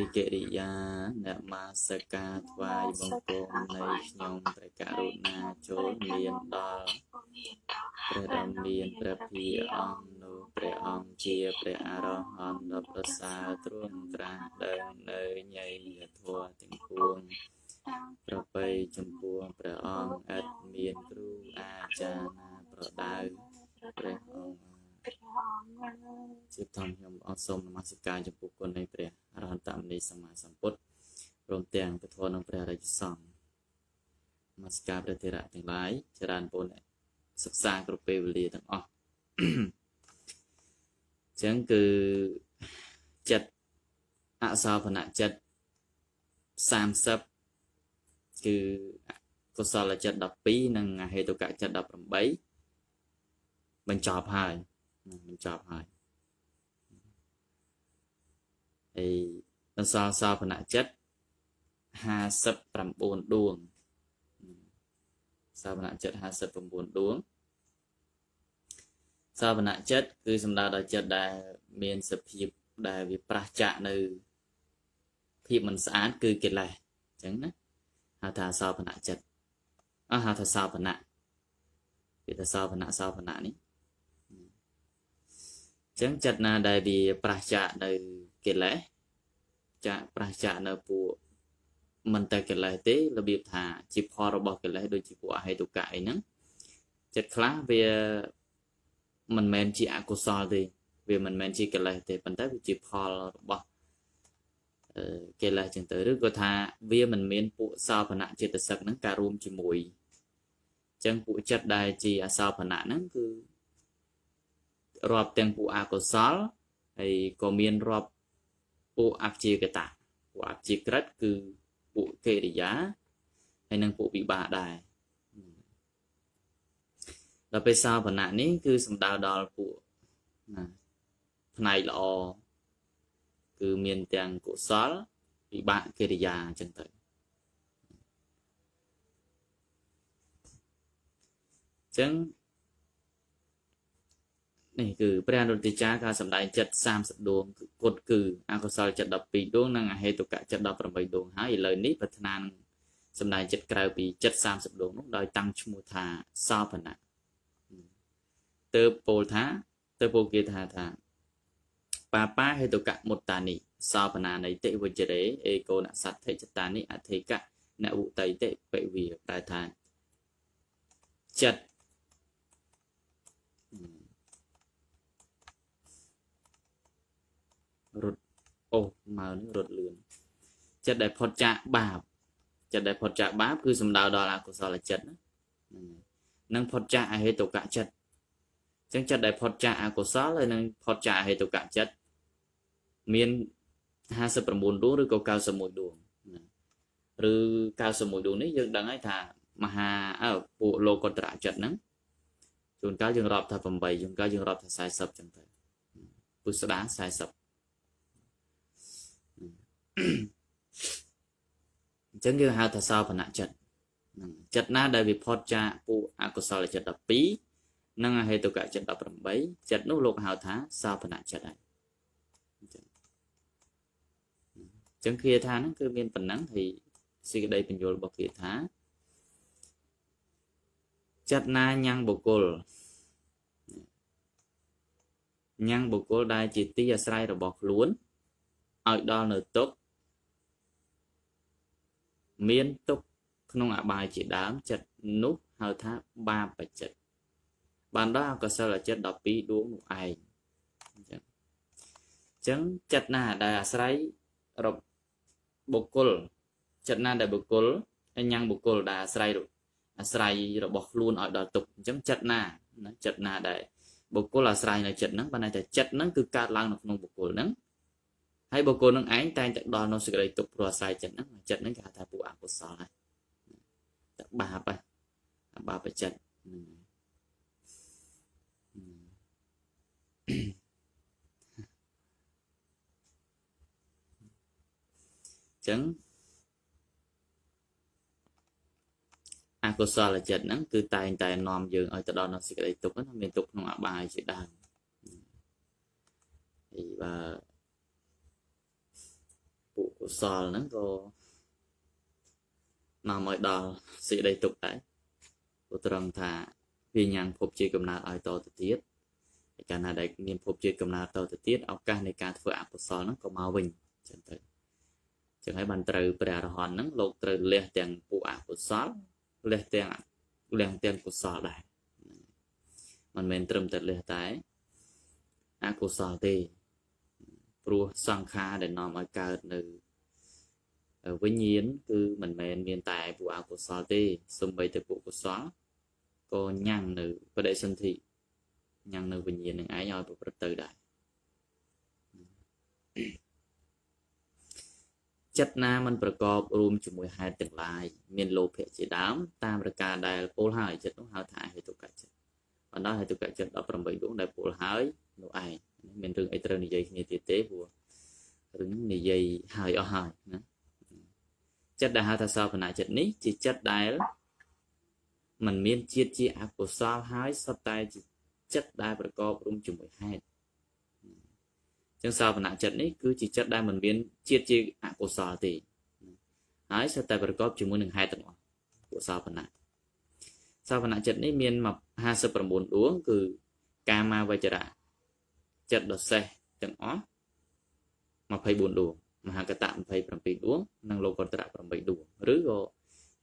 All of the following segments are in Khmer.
ពីកិរិយានមស្ការថ្វាយបង្គំនៃខ្ញុំព្រះករុណាចូលមានដល់ព្រះដ៏មានព្រះភិអង្គនោះព្រះអង្គជាព្រះអរហន្តដ៏ប្រសើរទ្រង់ត្រាស់ដឹងនៅញៃធម៌ទាំងពួងប្របីចំពោះព្រះអង្គឥតមានគ្រូអាចារ្យណាប្រដៅព្រះអង្គ ជាធម្មខ្ញុំអរសូមនមស្ការចំពោះគុណនៃព្រះអរហន្តមនីសម្មាសម្ពុទ្ធព្រមទាំងពធនឹងព្រះរាជសង្ឃនមស្ការព្រះធរៈទាំងឡាយចរានពូនសិក្សាគ្រប់ពេលវេលាទាំងអស់អញ្ចឹងគឺចិត្តអសោភនៈចិត្ត30គឺកុសលចិត្ត12និងអហេតុកចិត្ត18បញ្ចប់ហើយ បញ្ចប់ហើយហើយអសល់សោភនៈចិត្ត59ដួងសោភនៈចិត្ត59ដួងសោភនៈចិត្តគឺសំដៅដល់ចិត្តដែល មានសភាពដែលវាប្រះចាកនៅភាពមិនស្អាតគឺកិលេសអញ្ចឹងណាហៅថាសោភនៈចិត្តអស់ហៅថាសោភនៈគេថាសោភនៈសោភនៈនេះ ចឹងចិត្តណាដែលវាប្រះចាកនៅកិលេសចាកប្រះចាកនៅពួកមិនតែកិលេសទេរបៀបថាជាផលរបស់កិលេសដូចជាពួកអហេតុកៈអីហ្នឹងចិត្តខ្លះវាមិនមែនជាអកុសលទេវាមិនមែនជាកិលេសទេប៉ុន្តែវាជាផលរបស់កិលេសចឹងទៅឬក៏ថាវាមិនមានពួកសោភនៈចេតសិកហ្នឹងការរួមជាមួយចឹងពួកចិត្តដែលជាអសោភនៈហ្នឹងគឺ រាប់ទាំងពួកអកុសលហើយក៏មានរាប់ពួកអព្យាកតាពួកអព្យាក្រិតគឺពួកកិរិយាហើយនិងពួកវិបាកដែរដល់ពេលសាវណៈនេះគឺសំដៅដល់ពួកណាផ្នែកល្អគឺមានទាំងកុសលវិបាកកិរិយាអញ្ចឹងទៅអញ្ចឹង នេះគឺព្រះអនុតិចាការសម្ដែងចិត្ត30ដួងគុតគឺអកុសលចិត្ត12ដួងនិងអហេតុកៈចិត្ត18ដួងហើយឥឡូវនេះប្រាថ្នានឹងសម្ដែងចិត្តក្រៅពីចិត្ត30ដួងនោះដោយតាំងឈ្មោះថាសោបណៈទៅពោលថាទៅពោលគេថាថាបាបាហេតុកៈមុតតានិសោបណានៃតិវជ្រេអេកោណសទ្ធិចតានិអធិកៈនវុតៃតិបិវាប្រែថាចិត្ត រត់អូម៉ៅនេះរត់លឿនចិត្តដែលផុតចាកបាបចិត្តដែលផុតចាកបាបគឺសំដៅដល់អកុសលចិត្តណានឹងផុតចាកអហេតុកៈចិត្តអញ្ចឹងចិត្តដែលផុតចាកអកុសលហើយនឹងផុតចាកអហេតុកៈចិត្តមាន59ដួងឬក៏91ដួងឬ91ដួងនេះយើងដឹងហើយថាមហាអើពួកលោកតរៈចិត្តហ្នឹងជួនកាលយើងរាប់ថា8ជួនកាលយើងរាប់ថា40ចឹងទៅពុស្ដា40 អញ្ចឹងយើងហៅថាសោភនៈចិត្តចិត្តណាដែលវាផុតចាកពួកអកុសលចិត្ត12និងអហេតុកចិត្ត18ចិត្តនោះលោកហៅថាសោភនៈចិត្តហើយអញ្ចឹងអញ្ចឹងគ្រាថាហ្នឹងគឺមានប៉ុណ្ណឹងហើយសេចក្តីបញ្យល់របស់គ្រាថាចិត្តណាញ៉ាំងបុគ្គលញ៉ាំងបុគ្គលដែលជាទីអាស្រ័យរបស់ខ្លួនឲ្យដល់នៅទុក្ខ មានទុកក្នុងអបាយជាដើមចិត្តនោះហៅថាបាបចិត្តបានដល់អកុសលចិត្ត12ដួងនោះឯងអញ្ចឹងអញ្ចឹងចិត្តណាដែលអាស្រ័យរកបុគ្គលចិត្តណាដែលបុគ្គលហើយញ៉ាំងបុគ្គលដែលអាស្រ័យអាស្រ័យរបស់ខ្លួនឲ្យដល់ទុកអញ្ចឹងចិត្តណាណាចិត្តណាដែលបុគ្គលអាស្រ័យនៅចិត្តហ្នឹងបានន័យថាចិត្តហ្នឹងគឺកើតឡើងនៅក្នុងបុគ្គលហ្នឹង ហើយបុគ្គលនឹងឯងតែងតែដល់នៅសេចក្តីទុកព្រោះអាស្រ័យចិត្តហ្នឹងចិត្តហ្នឹងគេហៅថាពួកអកុសលហើយតែបាបហ្នឹងបាបចិត្តហ្នឹងចឹងអកុសលចិត្តហ្នឹងគឺតែងតែនាំយើងឲ្យទៅដល់នៅសេចក្តីទុក្ខណាមានទុក្ខក្នុងអបាយជាដើមហើយបើពួក សលហ្នឹងក៏នាំឲ្យដល់សេចក្តីទុក្ខដែរព្រោះត្រង់ថាវាញ៉ាំងភពជាកំណើតឲ្យតទៅទៀតហើយកាលណាដែលមានភពជាកំណើតតទៅទៀតឱកាសនៃការធ្វើអកុសលហ្នឹងក៏មកវិញចឹងទៅចឹងហើយបានត្រូវព្រះអរហន្តហ្នឹងលោកត្រូវលះទាំងពួកអកុសលលះទាំងលះទាំងកុសលដែរមិនមែនត្រឹមតែលះតែអកុសលទេព្រោះសង្ខារដែលនាំឲ្យកើតនៅ វិញ្ញាណគឺមិនមែនមានតែពួកអកុសលទេសូម្បីតែពួកកុសលក៏ញ៉ាំងនៅបដិសន្ធិញ៉ាំងនៅវិញ្ញាណនឹងឯងឲ្យប្រព្រឹត្តទៅដែរចិត្តណាมันប្រកបរួមជាមួយហេតុទាំងឡាយមានលោភៈជាដើមតាមប្រការដែលពោលហើយចិត្តនោះហៅថាហេតុកចិត្តបណ្ដោះហេតុកចិត្ត18ដួងដែលពោលហើយនោះឯងមានរឿងអីត្រូវនិយាយគ្នាទៀតទេព្រោះរឿងនិយាយហើយអស់ហើយណា ចិត្តដែលហៅថាសោភណចិត្តនេះជាចិត្តដែលมันមានជាតិជាអកុសលហើយសុទ្ធតែជាចិត្តដែលប្រកបរួមជាមួយហេតុចឹងសោភណចិត្តនេះគឺជាចិត្តដែលមិនមានជាតិជាអកុសលទេហើយសុទ្ធតែប្រកបជាមួយនឹងហេតុទាំងអស់ពួកសោភណសោភណចិត្តនេះមាន59ដួងគឺកាមាវចរៈចិត្តដសេះទាំងអស់24ដួង មហាកតៈ27ដួងនិងលោកុត្តរៈ8ដួងឬក៏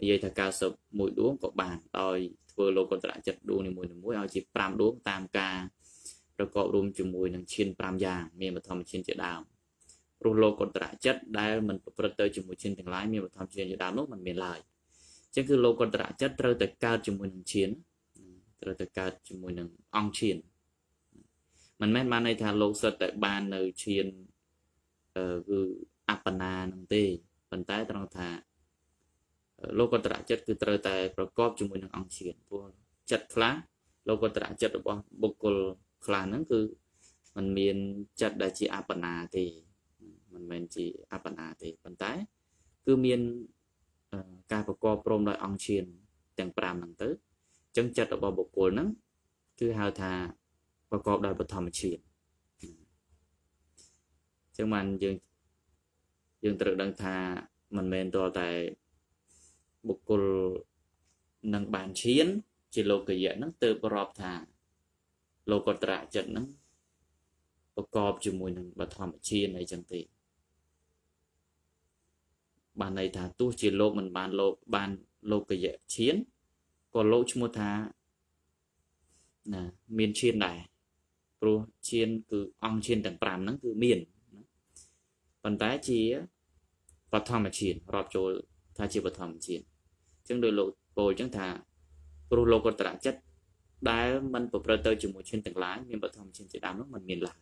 និយាយថា91ដួងក៏បានដោយធ្វើលោកុត្តរៈចិត្តដួងនីមួយៗឲ្យជា5ដួងតាមការប្រកបរួមជាមួយនឹងឈាន5យ៉ាងមានបឋមឈានជាដើមព្រោះលោកុត្តរៈចិត្តដែលមិនប្រព្រឹត្តទៅជាមួយឈានទាំងឡាយមានបឋមឈានជាដើមនោះมันមានឡើយអញ្ចឹងគឺលោកុត្តរៈចិត្តត្រូវតែកើតជាមួយនឹងឈានត្រូវតែកើតជាមួយនឹងអង្គឈានមិនមែនបានន័យថាលោកសិតតែបាននៅឈាន គឺអបណានឹងទេប៉ុន្តែត្រង់ថាលោកតរៈចិត្តគឺត្រូវតែប្រកបជាមួយនឹងអង្គឈានព្រោះចិត្តខ្លះលោកតរៈចិត្តរបស់បុគ្គលខ្លះហ្នឹងគឺมันមានចិត្តដែលជាអបណាទេមិនមែនជាអបណាទេប៉ុន្តែ គឺមានការប្រកបព្រមដោយអង្គឈានទាំង5ហ្នឹងទៅអញ្ចឹងចិត្តរបស់បុគ្គលហ្នឹងគឺហៅថាប្រកបដោយបឋមឈានអញ្ចឹងបានយើងយើងត្រូវដឹងថាមិនមែនតរតែបុគ្គលនឹងបានឈាន ជាលោកយៈហ្នឹងទើបរាប់ថា លោកតរៈចិត្តហ្នឹងប្រកបជាមួយនឹងបឋមឈានអីចឹងទេបានន័យថាទោះជាលោកមិនបានលោកបានលោកយៈឈានក៏លោកឈ្មោះថាណាមានឈានដែរព្រោះឈានគឺអង្គឈានទាំង5ហ្នឹងគឺមាន ប៉ុន្តែជាបឋមឈានរាប់ចូលថាជាបឋមឈានអញ្ចឹងដោយលោកពោលអញ្ចឹងថាព្រោះលោកតរៈចិត្តដែលมันប្រព្រឹត្តទៅជាមួយឈានទាំងឡាយមានបឋមឈានជាដើមនោះมันមានឡើយ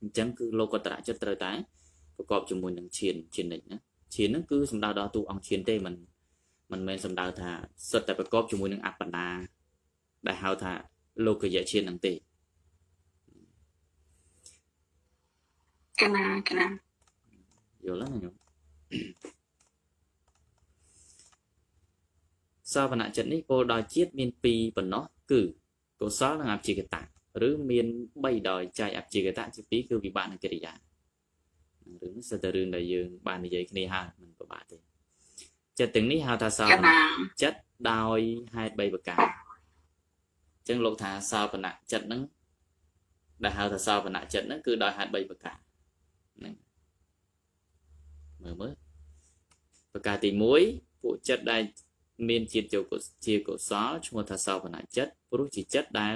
អញ្ចឹងគឺលោកតរៈចិត្តត្រូវតែប្រកបជាមួយនឹងឈានឈាននេះណាឈានហ្នឹងគឺសំដៅដល់ទូអង្គឈានទេมันមិនមែនសំដៅថាសិតតែប្រកបជាមួយនឹងអបណាដែលហៅថាលោកយៈឈានហ្នឹងទេ កណាកណាយល់ណាញោមសវនចិត្តនេះពោលដល់ជាតិមាន2ប៉ុណ្ណោះគឺកុសលនិងអព្យាកតៈឬមាន3ដោយចែកអព្យាកតៈជា2គឺវិបាកនិងកិរិយារឿងនេះសិតតែរឿងដែលយើងបាននិយាយគ្នាហើយមិនពិបាកទេចិត្តទាំងនេះហៅថាសោបនៈចិត្តដោយហេតុ3ប្រការអញ្ចឹងលោកថាសោបនៈចិត្តហ្នឹងដែលហៅថាសោបនៈចិត្តហ្នឹងគឺដោយហេតុ3ប្រការហ្នឹង មើលមើលប្រការទី1ពួកចិត្តដែលមានជាតិចូលជាកុសលឈ្មោះថាសោបនៈចិត្តព្រោះជាចិត្តដែល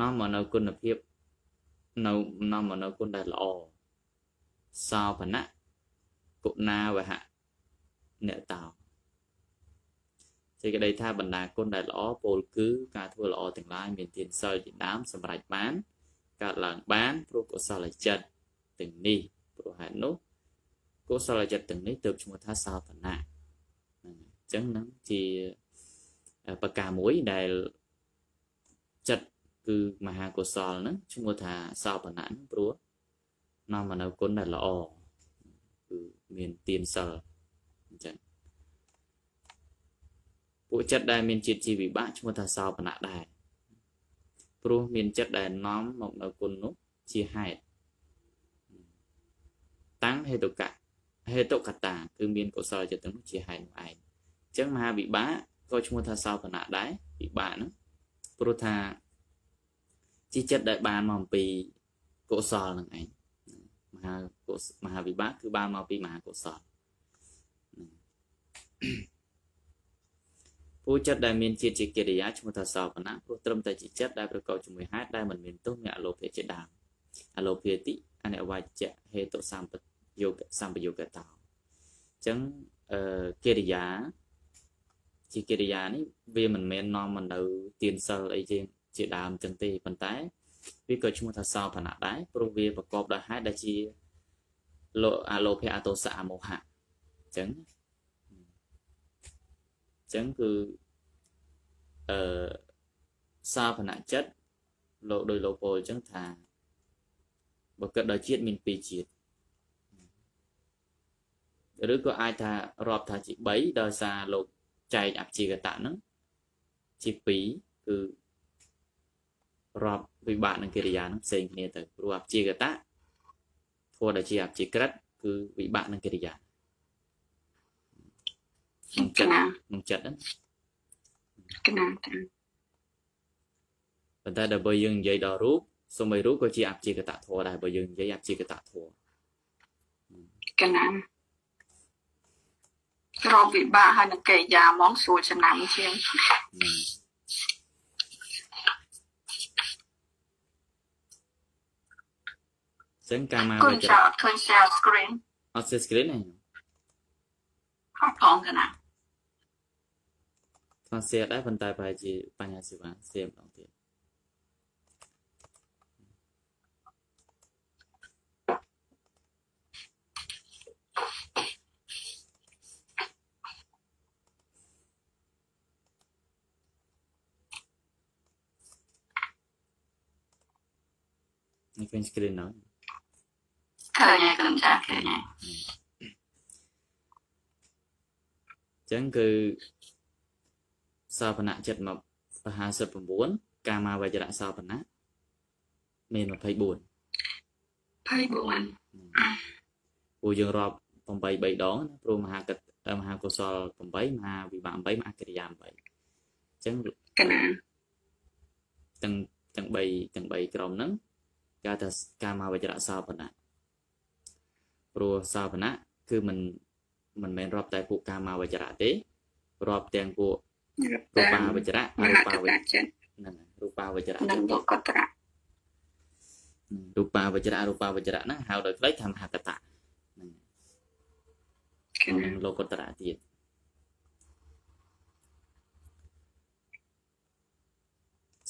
នាំមកនៅគុណភាពនៅនាំមកនៅគុណដែលល្អសោបនៈគុណាវហៈអ្នកតោសេចក្តីថាបណ្ដាគុណដែលល្អពោលគឺការធ្វើល្អទាំងឡាយមានទានសិលជាដើមសម្រេចបានកើតឡើងបានព្រោះកុសលចិត្តទាំងនេះព្រោះហេតុនោះ កុសលចិត្តទាំងនេះទើបឈ្មោះថាសោតនៈហ្នឹងអញ្ចឹងនឹងជាប្រការមួយដែលចិត្តគឺមហាកុសលហ្នឹងឈ្មោះថាសោបនៈហ្នឹងព្រោះនាំមកនៅគុណដែលល្អគឺមានទានសិលអញ្ចឹងពួកចិត្តដែលមានជាតិជីវិបាកឈ្មោះថាសោបនៈដែរព្រោះមានចិត្តដែលនាំមកនៅគុណនោះជាហេតុតាំងហេតុកៈ ហេតុកតាគឺមានកុសលចិត្តទាំងនោះជាហេតុនោះឯងអញ្ចឹងមហាវិបាកក៏ឈ្មោះថាសោបណៈដែរវិបាកហ្នឹងព្រោះថាជាចិត្តដែលបានមកអំពីកុសលនឹងឯងមហាកុសមហាវិបាកគឺបានមកពីមហាកុសលពូចិត្តដែលមានជាតិជាកិរិយាឈ្មោះថាសោបណៈព្រោះត្រឹមតែជាចិត្តដែលប្រកបជាមួយហេតុដែលមិនមានទោសមានអលោភៈជាដើមអលោភៈតិអនិវច្ចៈហេតុសម្ប យោគសម្បយោគតោអញ្ចឹងអឺកិរិយាជាកិរិយានេះវាមិនមែននាំមកនៅទៀនសិលអីជាជាដើមចឹងទេប៉ុន្តែ វាក៏ឈ្មោះថាសោបណៈដែរព្រោះវាប្រកបដោយហេតុដែលជាលោអលោភៈអតោសៈអមោហៈអញ្ចឹងអញ្ចឹងគឺអឺសាភនៈចិត្តលោកដោយលោកពោលអញ្ចឹងថាបើគិតដល់ជាតិមាន2ជាតិ ឬក៏អាចថារាប់ថាជា3ដោយសារលោកចែកអព្យាកតៈហ្នឹងជា2គឺរាប់វិបាកនឹងកិរិយានឹងផ្សេងគ្នាទៅព្រោះអព្យាកតៈធម៌ដែលជាអព្យាក្រឹតគឺវិបាកនឹងកិរិយាក្នុងចិត្តក្នុងចិត្តហ្នឹងកណាតាប៉ុន្តែដល់បើយើងនិយាយដល់រូបសូម្បីរូបក៏ជាអព្យាកតៈធម៌ដែរបើយើងនិយាយអព្យាកតៈធម៌កណា រកវិបាកហើយនឹងកិរិយាហ្មងស្រួលចំណាំជាងចឹងកាមាវិជ្ជាអត់ឃើញ share screen អត់ share screen ទេអត់ផងកណាផង share ដែរប៉ុន្តែប្រហែលជាបញ្ហាសេវា share ម្ដងទៀត នេះឃើញ screen ហើយឃើញហើយកូនចាឃើញហើយចឹងគឺសោបនៈចិត្តមក59កាមាវចរៈសោបនៈមាន24 24ពូយើងរាប់8 3ដងព្រោះមហាកិតមហាកុសល8មហាវិបាក8មហាកិរិយា8អញ្ចឹងកណាទាំងទាំង3ទាំង3ក្រុមហ្នឹង គេថាកាមាវចរៈសោបនៈព្រោះសោបនៈគឺមិនមិនមែនរាប់តែពួកកាមាវចរៈទេរាប់ទាំងពួករូបាវចរៈអរូបាវចរៈហ្នឹងរូបាវចរៈនិងលោកកត្រៈរូបាវចរៈអរូបាវចរៈហ្នឹងហៅដោយខ្លីថាមហកតៈហ្នឹងលោកកត្រៈទៀត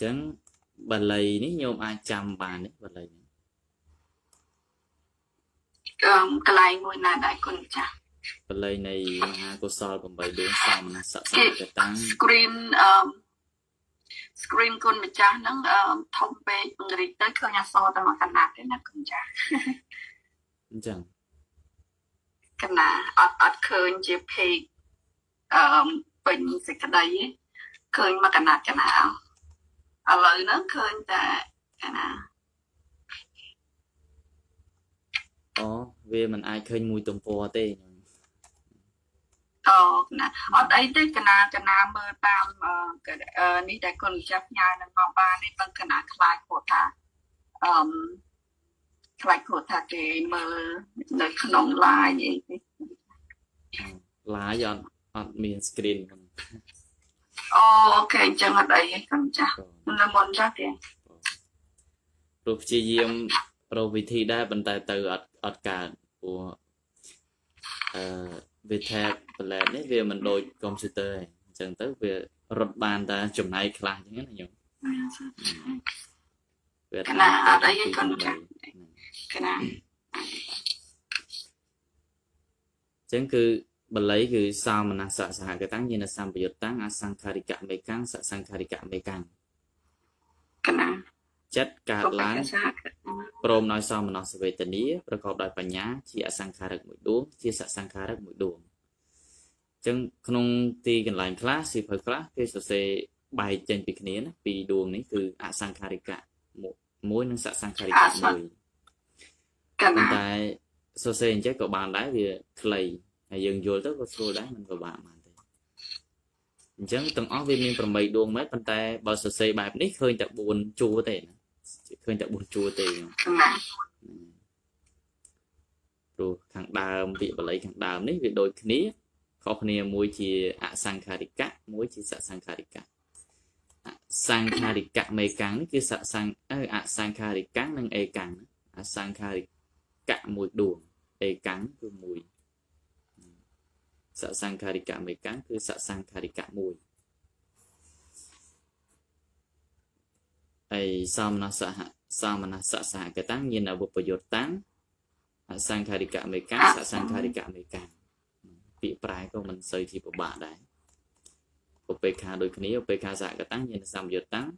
ចឹង បល័យនេះញោមអាចចាំបានទេបល័យនេះអឺកន្លែងមួយណាដែរគុណចាស់បល័យនៃមហាកុសល8ដួងសមនសសកតាំង screen អឺ screen គុណម្ចាស់ហ្នឹងអឺធំពេកពង្រីកទៅឃើញអក្សរតែមួយកណ្ដាស់ទេណាគុណចាស់អញ្ចឹងកណ្ដាអត់អត់ឃើញជា page អឺពេញសេចក្តីឃើញមួយកណ្ដាស់កណ្ដាស់ ឥឡូវហ្នឹងឃើញតែកណ្ដាស់អូវាមិនអាចឃើញមួយទំព័រទេខ្ញុំអូណាអត់អីទេកណាកណាមើលតាមនេះដែលគុណម្ចាស់ផ្ញើនឹងបងបាននេះបើកណាខ្លាចគាត់ថាអឺខ្លាចគាត់ថាគេមើលនៅក្នុង live អីទេ live អត់អត់មាន screen អូអូខេអញ្ចឹងអត់អីទេគុណម្ចាស់នៅមុនចាស់ទេព្រោះព្យាយាមរកវិធីដែរប៉ុន្តែទៅអត់អត់កើតព្រោះអឺវា tab palette នេះវាមិនដូច computer ទេអញ្ចឹងទៅវារត់បានតែចំណាយខ្លះអញ្ចឹងណាខ្ញុំវាកណាអត់អីទេកូនចាកណាចឹងគឺ បល័យគឺសាមនសៈសហកតាំងញាណសម្បយុតាំងអសង្ខារិកមេកាំងសសង្ខារិកមេកាំងកណាចិត្តកើតឡើងព្រមដោយសមនស្សវេទនាប្រកបដោយបញ្ញាជាអសង្ខារិកមួយដួងជាសសង្ខារិកមួយដួងអញ្ចឹងក្នុងទីកន្លែងខ្លះសៀវភៅខ្លះគេសរសេរបែកចេញពីគ្នាណាពីរដួងនេះគឺអសង្ខារិកៈមួយនិងសសង្ខារិកៈមួយតែសរសេរអញ្ចឹងក៏បានដែរវាខ្លី ហើយយើងយល់ទៅក៏ស្រួលដែរมันក៏បានបានទេអញ្ចឹងទាំងអស់វាមាន8ដួងមែនប៉ុន្តែបើសរសេរបែបនេះឃើញតែ4ជួរទេណាឃើញតែ4ជួរទេព្រោះខាងដើមពាក្យបាលីខាងដើមនេះវាដូចគ្នាខុសគ្នាមួយជាអសង្ខារិកៈមួយជាសសង្ខារិកៈអសង្ខារិកៈមេកាំងនេះគឺសសង្អសង្ខារិកៈនិងអេកាំងអសង្ខារិកៈមួយដួងអេកាំងគឺមួយ សសង្ខារិកៈមេកាំងគឺសសង្ខារិកៈមួយហើយសមនសហសមនសសហកតាំងញាណវពយុតតាំងអសង្ខារិកៈមេកាំងសសង្ខារិកៈមេកាំងពាក្យប្រែក៏មិនសូវជាពិបាកដែរឧបេខាដូចគ្នាឧបេខាសហកតាំងញាណសម្យុតតាំង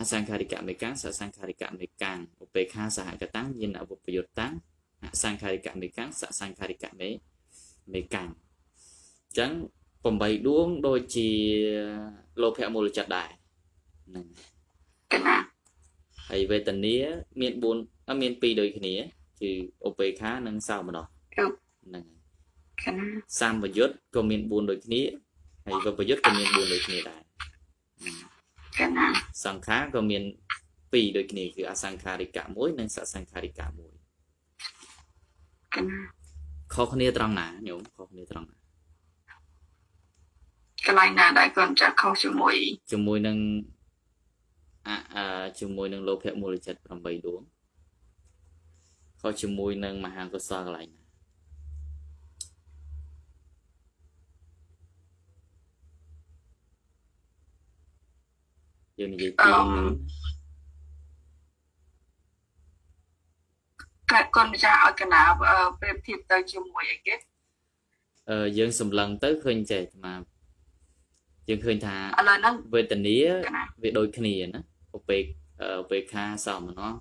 អសង្ខារិកៈមេកាំងសសង្ខារិកៈមេកាំងឧបេខាសហកតាំងញាណវពយុតតាំងអសង្ខារិកៈមេកាំងសសង្ខារិកៈមេមេកាំងអញ្ចឹង8ដួងដូចជាលោភៈមូលចិត្តដែរហ្នឹងហើយវេទនា មាន4មាន2ដូចគ្នា គឺឧបេខានិងសោមនស្សហ្នឹងហើយសម្បយុទ្ធក៏មាន4ដូចគ្នាហើយវិបយុទ្ធក៏មាន4ដូចគ្នាដែរសង្ខារក៏មាន2ដូចគ្នាគឺអសង្ខារិកៈ1និងសសង្ខារិកៈ1ខុសគ្នាត្រង់ណាញោមខុសគ្នាត្រង់ណា កន្លែងណាដែលគាត់ចាស់ខុសជាមួយជាមួយនឹងអជាមួយនឹងលោភៈមូលចិត្ត8ដួងខុសជាមួយនឹងមហាកុសលកន្លែងណាយើងនិយាយពីកាត់កូនម្ចាស់ឲ្យកណាប្រៀបធៀបទៅជាមួយអីគេអឺយើងសម្លឹងទៅឃើញចេះអាត្មា យើងឃើញថាឥឡូវហ្នឹងវេទនាវាដូចគ្នាណាឧបេឧបេខាសោមនស្ស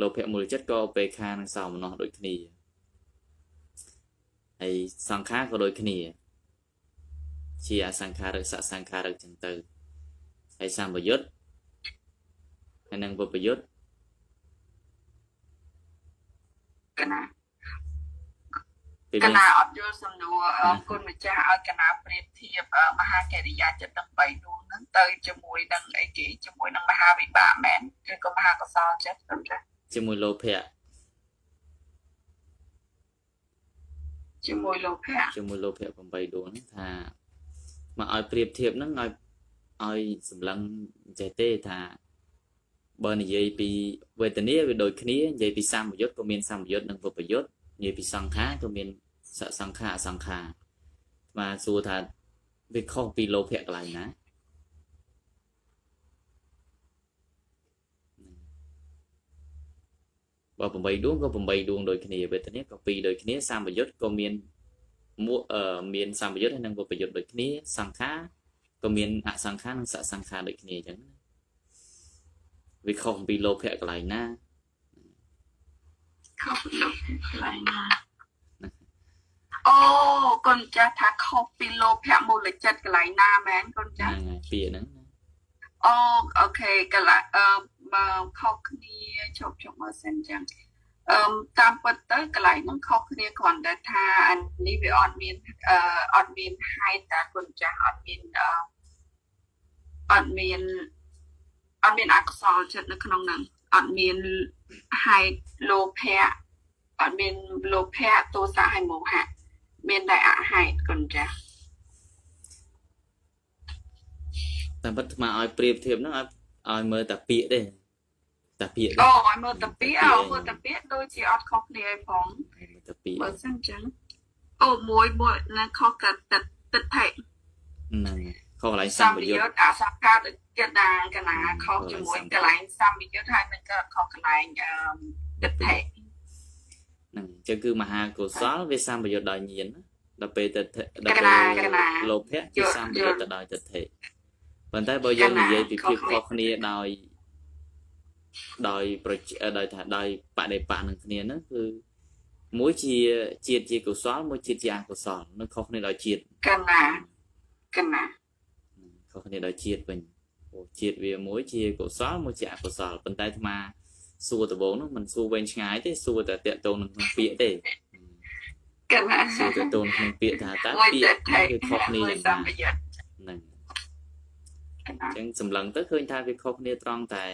លោភៈមូលចិត្តក៏ឧបេខានិងសោមនស្សដូចគ្នាហើយសង្ខារក៏ដូចគ្នា ជាអសង្ខារឹកសសង្ខារឹកចឹងទៅហើយសម្បយុទ្ធហើយនិងវិបយុទ្ធកណា កណាអត់យល់សំណួរអរគុណម្ចាស់ឲ្យកណាប្រៀបធៀបមហាកិរិយាចិត្តទាំង3នោះហ្នឹងទៅជាមួយនឹងអីគេជាមួយនឹងមហាវិបាកមែនឬក៏មហាកុសលចិត្តត្រឹមត្រូវជាមួយលោភៈជាមួយលោភៈជាមួយលោភៈ8ដួងហ្នឹងថាមកឲ្យប្រៀបធៀបហ្នឹងឲ្យឲ្យសម្លឹងចេះទេថាបើនិយាយពីវេទនាវាដូចគ្នានិយាយពីសម្បយុទ្ធក៏មានសម្បយុទ្ធនិងវិបយុទ្ធ និយាយពីសង្ខារក៏មានសសង្ខារអសង្ខារបាទសួរថាវាខុសពីលោភៈកន្លែងណាបើ8ដួងក៏8ដួងដូចគ្នាវេទនាក៏2ដូចគ្នាសម្បយុទ្ធក៏មានមួអឺមានសម្បយុទ្ធហើយនិងវិបយុទ្ធដូចគ្នាសង្ខារក៏មានអសង្ខារនិងសសង្ខារដូចគ្នាអញ្ចឹងវាខុសពីលោភៈកន្លែងណា ខុសពីលោភៈកន្លែងណាអូកូនចាស់ថាខុសពីលោភៈមូលចិត្តកន្លែងណាមែនកូនចាស់ហ្នឹងហើយពាក្យហ្នឹងអូអូខេកន្លែងអឺបើខុសគ្នាជប់ជប់មើលសិនចឹងអឺតាមពិតទៅកន្លែងហ្នឹងខុសគ្នាគ្រាន់តែថាអានេះវាអត់មានអឺអត់មានហេតុតែគុណចាស់អត់មានអឺអត់មានអត់មានអកុសលចិត្តនៅក្នុងហ្នឹង អត់មានហេតុលោភៈអត់មានលោភៈទោសៈហើយមោហៈមានតែអហេតុគុណចាស់តាមពិតមកឲ្យប្រៀបធៀបហ្នឹងឲ្យឲ្យមើលតែពាក្យទេតែពាក្យអូឲ្យមើលតែពាក្យអូមើលតែពាក្យដូចជាអត់ខុសគ្នាឯផងមើលតែពាក្យបើសិនចឹងអូមួយមួយនៅខុសกับទឹកទឹកថេហ្នឹង ខុសកន្លែងសម្បយុទ្ធអសកាចិត្តដាកណាខុសជាមួយកន្លែងសម្បយុទ្ធហើយនឹងក៏ខុសកន្លែងអឺទឹកថេហ្នឹងអញ្ចឹងគឺមហាកុសលវាសម្បយុទ្ធដោយញាណដល់ពេលទៅដល់ពេលលោភៈគឺសម្បយុទ្ធទៅដោយទិដ្ឋិប៉ុន្តែបើយើងនិយាយពីភាពខុសគ្នាដោយដោយដោយថាដោយបដិបៈនឹងគ្នាហ្នឹងគឺមួយជាជាតិជាកុសលមួយជាតិជាអកុសលនឹងខុសគ្នាដោយជាតិកណាកណា ខុសគ្នាដោយជាតិវិញអូជាតិវាមួយជាកុសលមួយជាអកុសលប៉ុន្តែអាត្មាសួរដំបូងនោះមិនសួរវែងឆ្ងាយទេសួរតែតាក់ទងនឹងក្នុងពាក្យទេកណាសួរតាក់ទងក្នុងពាក្យថាតើពាក្យគឺខុសគ្នាយ៉ាងណាហ្នឹងអញ្ចឹងសម្លឹងទៅឃើញថាវាខុសគ្នាត្រង់តែ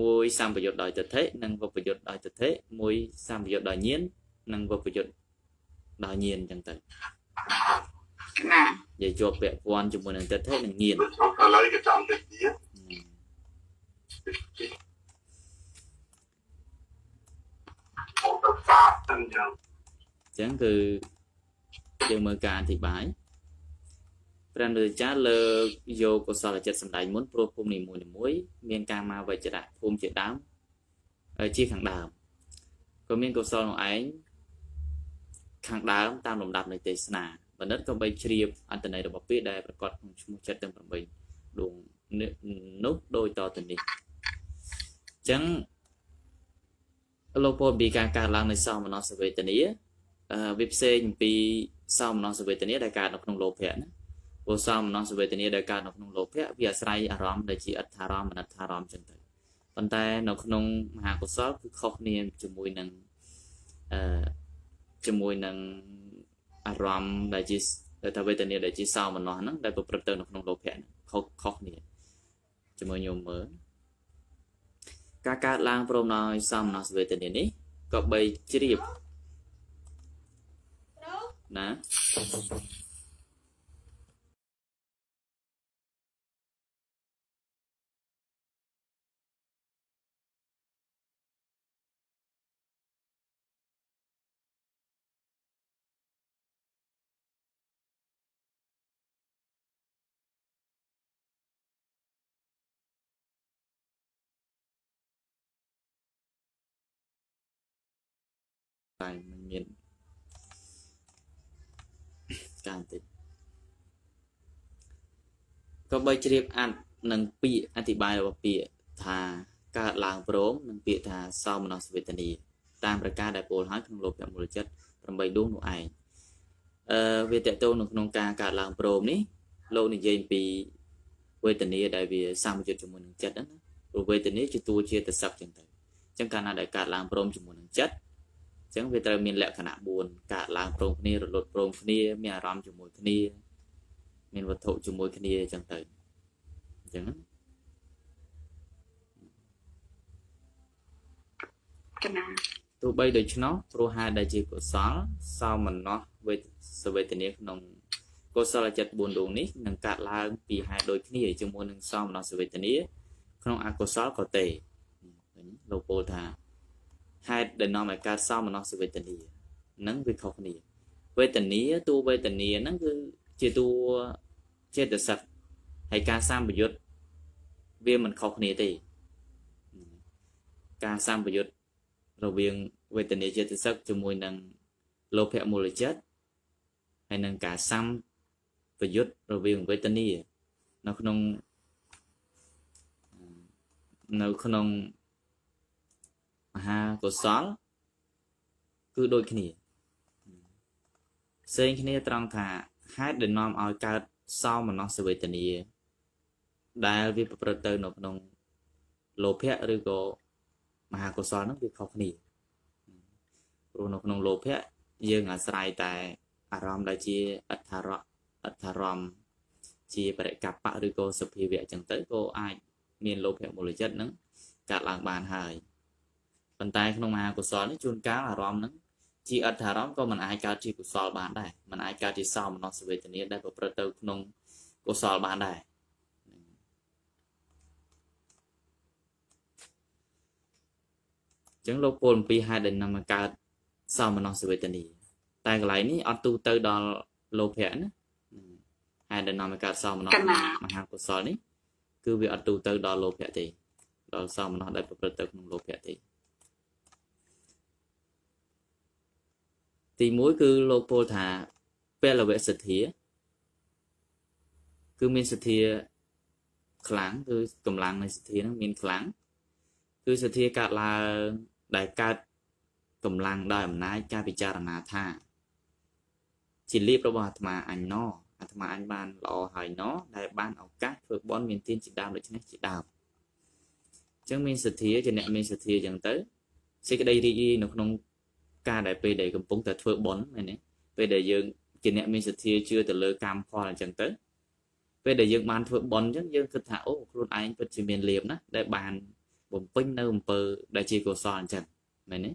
មួយសម្បយុទ្ធដោយទិដ្ឋិនិងវពយុទ្ធដោយទិដ្ឋិមួយសម្បយុទ្ធដោយញាណនិងវពយុទ្ធដោយញាណអញ្ចឹងទៅ ណានិយាយជាប់ពាក់ព័ន្ធជាមួយនឹងទិដ្ឋិនិងញាណឥឡូវក៏ចាំតិចទៀតអូតសាតអញ្ចឹងអញ្ចឹងគឺយើងមើលការអធិប្បាយព្រះនរាចារ្យលើកយកកុសលចិត្តសម្ដែងមុនព្រោះភូមិនីមួយៗមានការមកវិជ្ជៈភូមិជាដើមជាខាងដើមក៏មានកុសលនោះឯងខាងដើមតាមលំដាប់នៃទេសនា បណ្ឌិតក៏បីជ្រាបអន្តន័យរបស់ពាក្យដែលប្រកបក្នុងឈ្មោះចិត្តទាំង8ដួងនោះដោយតទៅនេះអញ្ចឹងលោកពោលពីការកើតឡើងនៃសោមនស្សវេទនាវាផ្សេងពីសោមនស្សវេទនាដែលកើតនៅក្នុងលោភៈណាព្រោះសោមនស្សវេទនាដែលកើតនៅក្នុងលោភៈវាអាស្រ័យអារម្មណ៍ដែលជាអត្ថារម្មណ៍អនត្ថារម្មណ៍ចឹងទៅប៉ុន្តែនៅក្នុងមហាកុសលគឺខុសគ្នាជាមួយនឹងអឺជាមួយនឹង អារម្មណ៍ដែលជាថាវេទនាដែលជាសោមនស្សហ្នឹងដែលប្រព្រឹត្តទៅនៅក្នុងលោភៈហ្នឹងខុសខុសគ្នាជាមួយញោមមើលការកើតឡើងព្រមដោយសោមនស្សវេទនានេះក៏បីជ្រាបណា ក៏បីជ្រាបអត្តនឹងពាក្យអธิบายរបស់ពាក្យថាកើតឡើងព្រមនិងពាក្យថាសោមនស្សវេទនាតាមប្រការដែលពោលហើយក្នុងលោភៈមូលចិត្ត8ដួងនោះឯងអឺវាតកតងនៅក្នុងការកើតឡើងព្រមនេះលោកនិយាយពីវេទនាដែលវាសម្យុទ្ធជាមួយនឹងចិត្តហ្នឹងណាព្រោះវេទនាជាតួជាតសឹកចឹងទៅអញ្ចឹងកាលណាដែលកើតឡើងព្រមជាមួយនឹងចិត្តអញ្ចឹងវាត្រូវមានលក្ខណៈ4កើតឡើងព្រមគ្នារលត់ព្រមគ្នាមានអារម្មណ៍ជាមួយគ្នា មានវត្ថុជាមួយគ្នាអញ្ចឹងទៅអញ្ចឹងកណាទោះបីដូច្នោះព្រោះហេតុដែលជាកុសលសោមនស្សវេសវេទនាក្នុងកុសលចិត្ត4ដួងនេះនឹងកើតឡើងពីហេតុដូចគ្នាជាមួយនឹងសោមនស្សវេទនាក្នុងអកុសលក៏ទេលោកពោលថាហេតុដែលនាំឲ្យកើតសោមនស្សវេទនានឹងវាខុសគ្នាវេទនាតួវេទនាហ្នឹងគឺ ជាតួចេតសិកហើយការសម្បយុទ្ធវាមិនខុសគ្នាទេការសម្បយុទ្ធរវាងវេទនាចេតសិកជាមួយនឹងលោភៈមូលចិត្តហើយនឹងការសម្បយុទ្ធរវាងវេទនានៅក្នុងនៅក្នុងមហាកុសលគឺដូចគ្នាផ្សេងគ្នាត្រង់ថា ហេតុដែលនាំឲ្យកើតសោមនស្សវេទនាដែលវាប្រព្រឹត្តទៅនៅក្នុងលោភៈឬក៏មហាកុសលនោះវាខុសគ្នាព្រោះនៅក្នុងលោភៈយើងអាស្រ័យតែអារម្មណ៍ដែលជាអដ្ឋរៈអដ្ឋរម្មជាបរិកបៈឬក៏សភាវៈអញ្ចឹងទៅក៏អាចមានលោភៈមូលចិត្តនឹងកើតឡើងបានហើយប៉ុន្តែក្នុងមហាកុសលនេះជួនកាលអារម្មណ៍ហ្នឹង ជាអត្ថអារម្មណ៍ក៏មិនអាចកើតជាកុសលបានដែរមិនអាចកើតជាសោមនស្សវេទនាដែលប្រព្រឹត្តទៅក្នុងកុសលបានដែរចឹងលោកពលអំពីហេតុដែលនាំមកកើតសោមនស្សវេទនាតែកន្លែងនេះអត់ទូទៅដល់លោភៈណាហេតុដែលនាំមកកើតសោមនស្សមហាកុសលនេះគឺវាអត់ទូទៅដល់លោភៈទេដល់សោមនស្សដែលប្រព្រឹត្តទៅក្នុងលោភៈទេ ទី1គឺលោកពោលថាពលវៈសទ្ធាគឺមានសទ្ធាខ្លាំងគឺកម្លាំងនៃសទ្ធានឹងមានខ្លាំងគឺសទ្ធាកើតឡើងដែលកើតកម្លាំងដោយអំណាចការពិចារណាថាជាលៀបរបស់អាត្មាអញណអាត្មាអញបានល្អហើយណដែលបានឱកាសធ្វើបន់មានទានជាដើមដូច្នេះជាដើមអញ្ចឹងមានសទ្ធាជាអ្នកមានសទ្ធាចឹងទៅសេចក្តីរីករាយនៅក្នុង ការដែលពេលដែលកំពុងតែធ្វើបុណ្យមែនទេពេលដែលយើងជាអ្នកមានសទ្ធាជឿទៅលើកម្មផលអញ្ចឹងទៅពេលដែលយើងបានធ្វើបុណ្យអញ្ចឹងយើងគិតថាអូខ្លួនឯងពិតជាមានលៀបណាដែលបានបំពេញនៅអំពើដែលជាកុសលអញ្ចឹងមែនទេ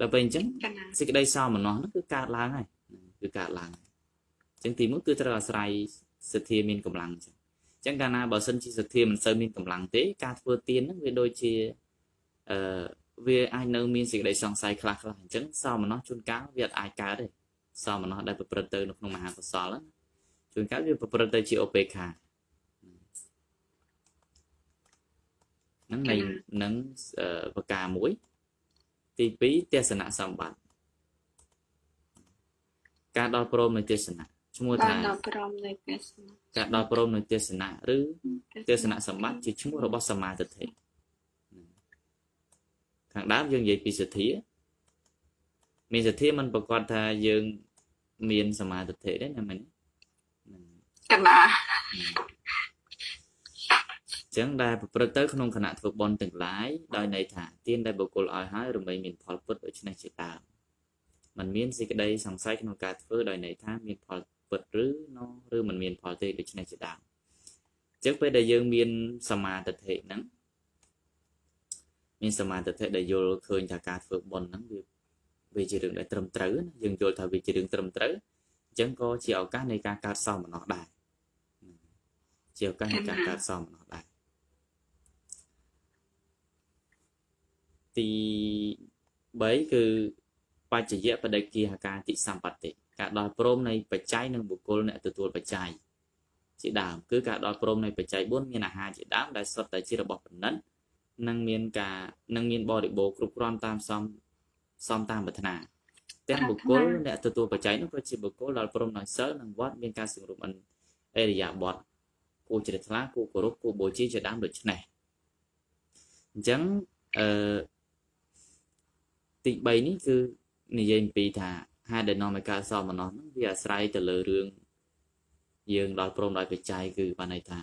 ដល់ពេលអញ្ចឹងកណាសេចក្តីសោមនស្សហ្នឹងគឺកើតឡើងហើយគឺកើតឡើងហើយអញ្ចឹងទីមួយគឺត្រូវអាស្រ័យសទ្ធាមានកម្លាំងអញ្ចឹងអញ្ចឹងកាលណាបើសិនជាសទ្ធាមិនសូវមានកម្លាំងទេការធ្វើទានហ្នឹងវាដូចជាអឺ វាអាចនៅមានសេចក្តីសង្ស័យខ្លះខ្លះអញ្ចឹងសោមនស្សជួនកាលវាអាចកើតទេសោមនស្សដែលប្រព្រឹត្តទៅនៅក្នុងមហាកុសលហ្នឹងជួនកាលវាប្រព្រឹត្តទៅជាឧបេក្ខាហ្នឹងនៃនឹងអឺប្រការមួយទី2ទេសនៈសម្បត្តិការដល់ព្រមនៃទេសនៈឈ្មោះបានថាដល់ព្រមនៃទេសនាការដល់ព្រមនៃទេសនៈឬទេសនៈសម្បត្តិជាឈ្មោះរបស់សមាទិដ្ឋិ ខាងដើមយើងនិយាយពីសទ្ធាមានសទ្ធាมันប្រកាសថាយើងមានសមាទិដ្ឋិទេណាមែនទេហ្នឹង កណា ចឹងដែលប្រព្រឹត្តទៅក្នុងគណៈធ្វើបន់ទាំងឡាយដោយន័យថាទានដែលបុគ្គលឲ្យហើយរមែងមានផលពុតដូច្នេះជាដើមมันមានសេចក្តីសង្ស័យក្នុងការធ្វើដោយន័យថាមានផលពុតឬណឬมันមានផលទេដូច្នេះជាដើមចឹងពេលដែលយើងមានសមាទិដ្ឋិហ្នឹង មានសមាទិដ្ឋិដែលយល់ឃើញថាការធ្វើបន់ហ្នឹងវាវាជារឿងដែលត្រឹមត្រូវណាយើងយល់ថាវាជារឿងត្រឹមត្រូវអញ្ចឹងក៏ជាឱកាសនៃការកើតសមណោះដែរជាឱកាសនៃការកើតសមណោះដែរទី3គឺបច្ចយៈបដិគាហការតិសម្បត្តិការដល់ព្រមនៃបច្ច័យនិងបុគ្គលអ្នកទទួលបច្ច័យជាដើមគឺការដល់ព្រមនៃបច្ច័យ4មានអាហារជាដើមដែលសុទ្ធតែជារបស់បណ្ឌិត និងមានការនិងមានបរិបូរណ៍គ្រប់គ្រាន់តាមសំសំតាមប្រាថ្នាទាំងបុគ្គលអ្នកទទួលបច្ច័យនោះក៏ជាបុគ្គលដល់ព្រមដោយសិលនិងវត្តមានការសង្រួមអិរិយាបថគួរជ្រះថ្លាគួរគោរពគួរបូជាជាដើមដូច្នេះអញ្ចឹងអឺទី3នេះគឺនិយាយអំពីថាហេតុដែលនាំឲ្យកើតសោមនស្សហ្នឹងវាអាស្រ័យទៅលើរឿងយើងដល់ព្រមដោយបច្ច័យគឺបានន័យថា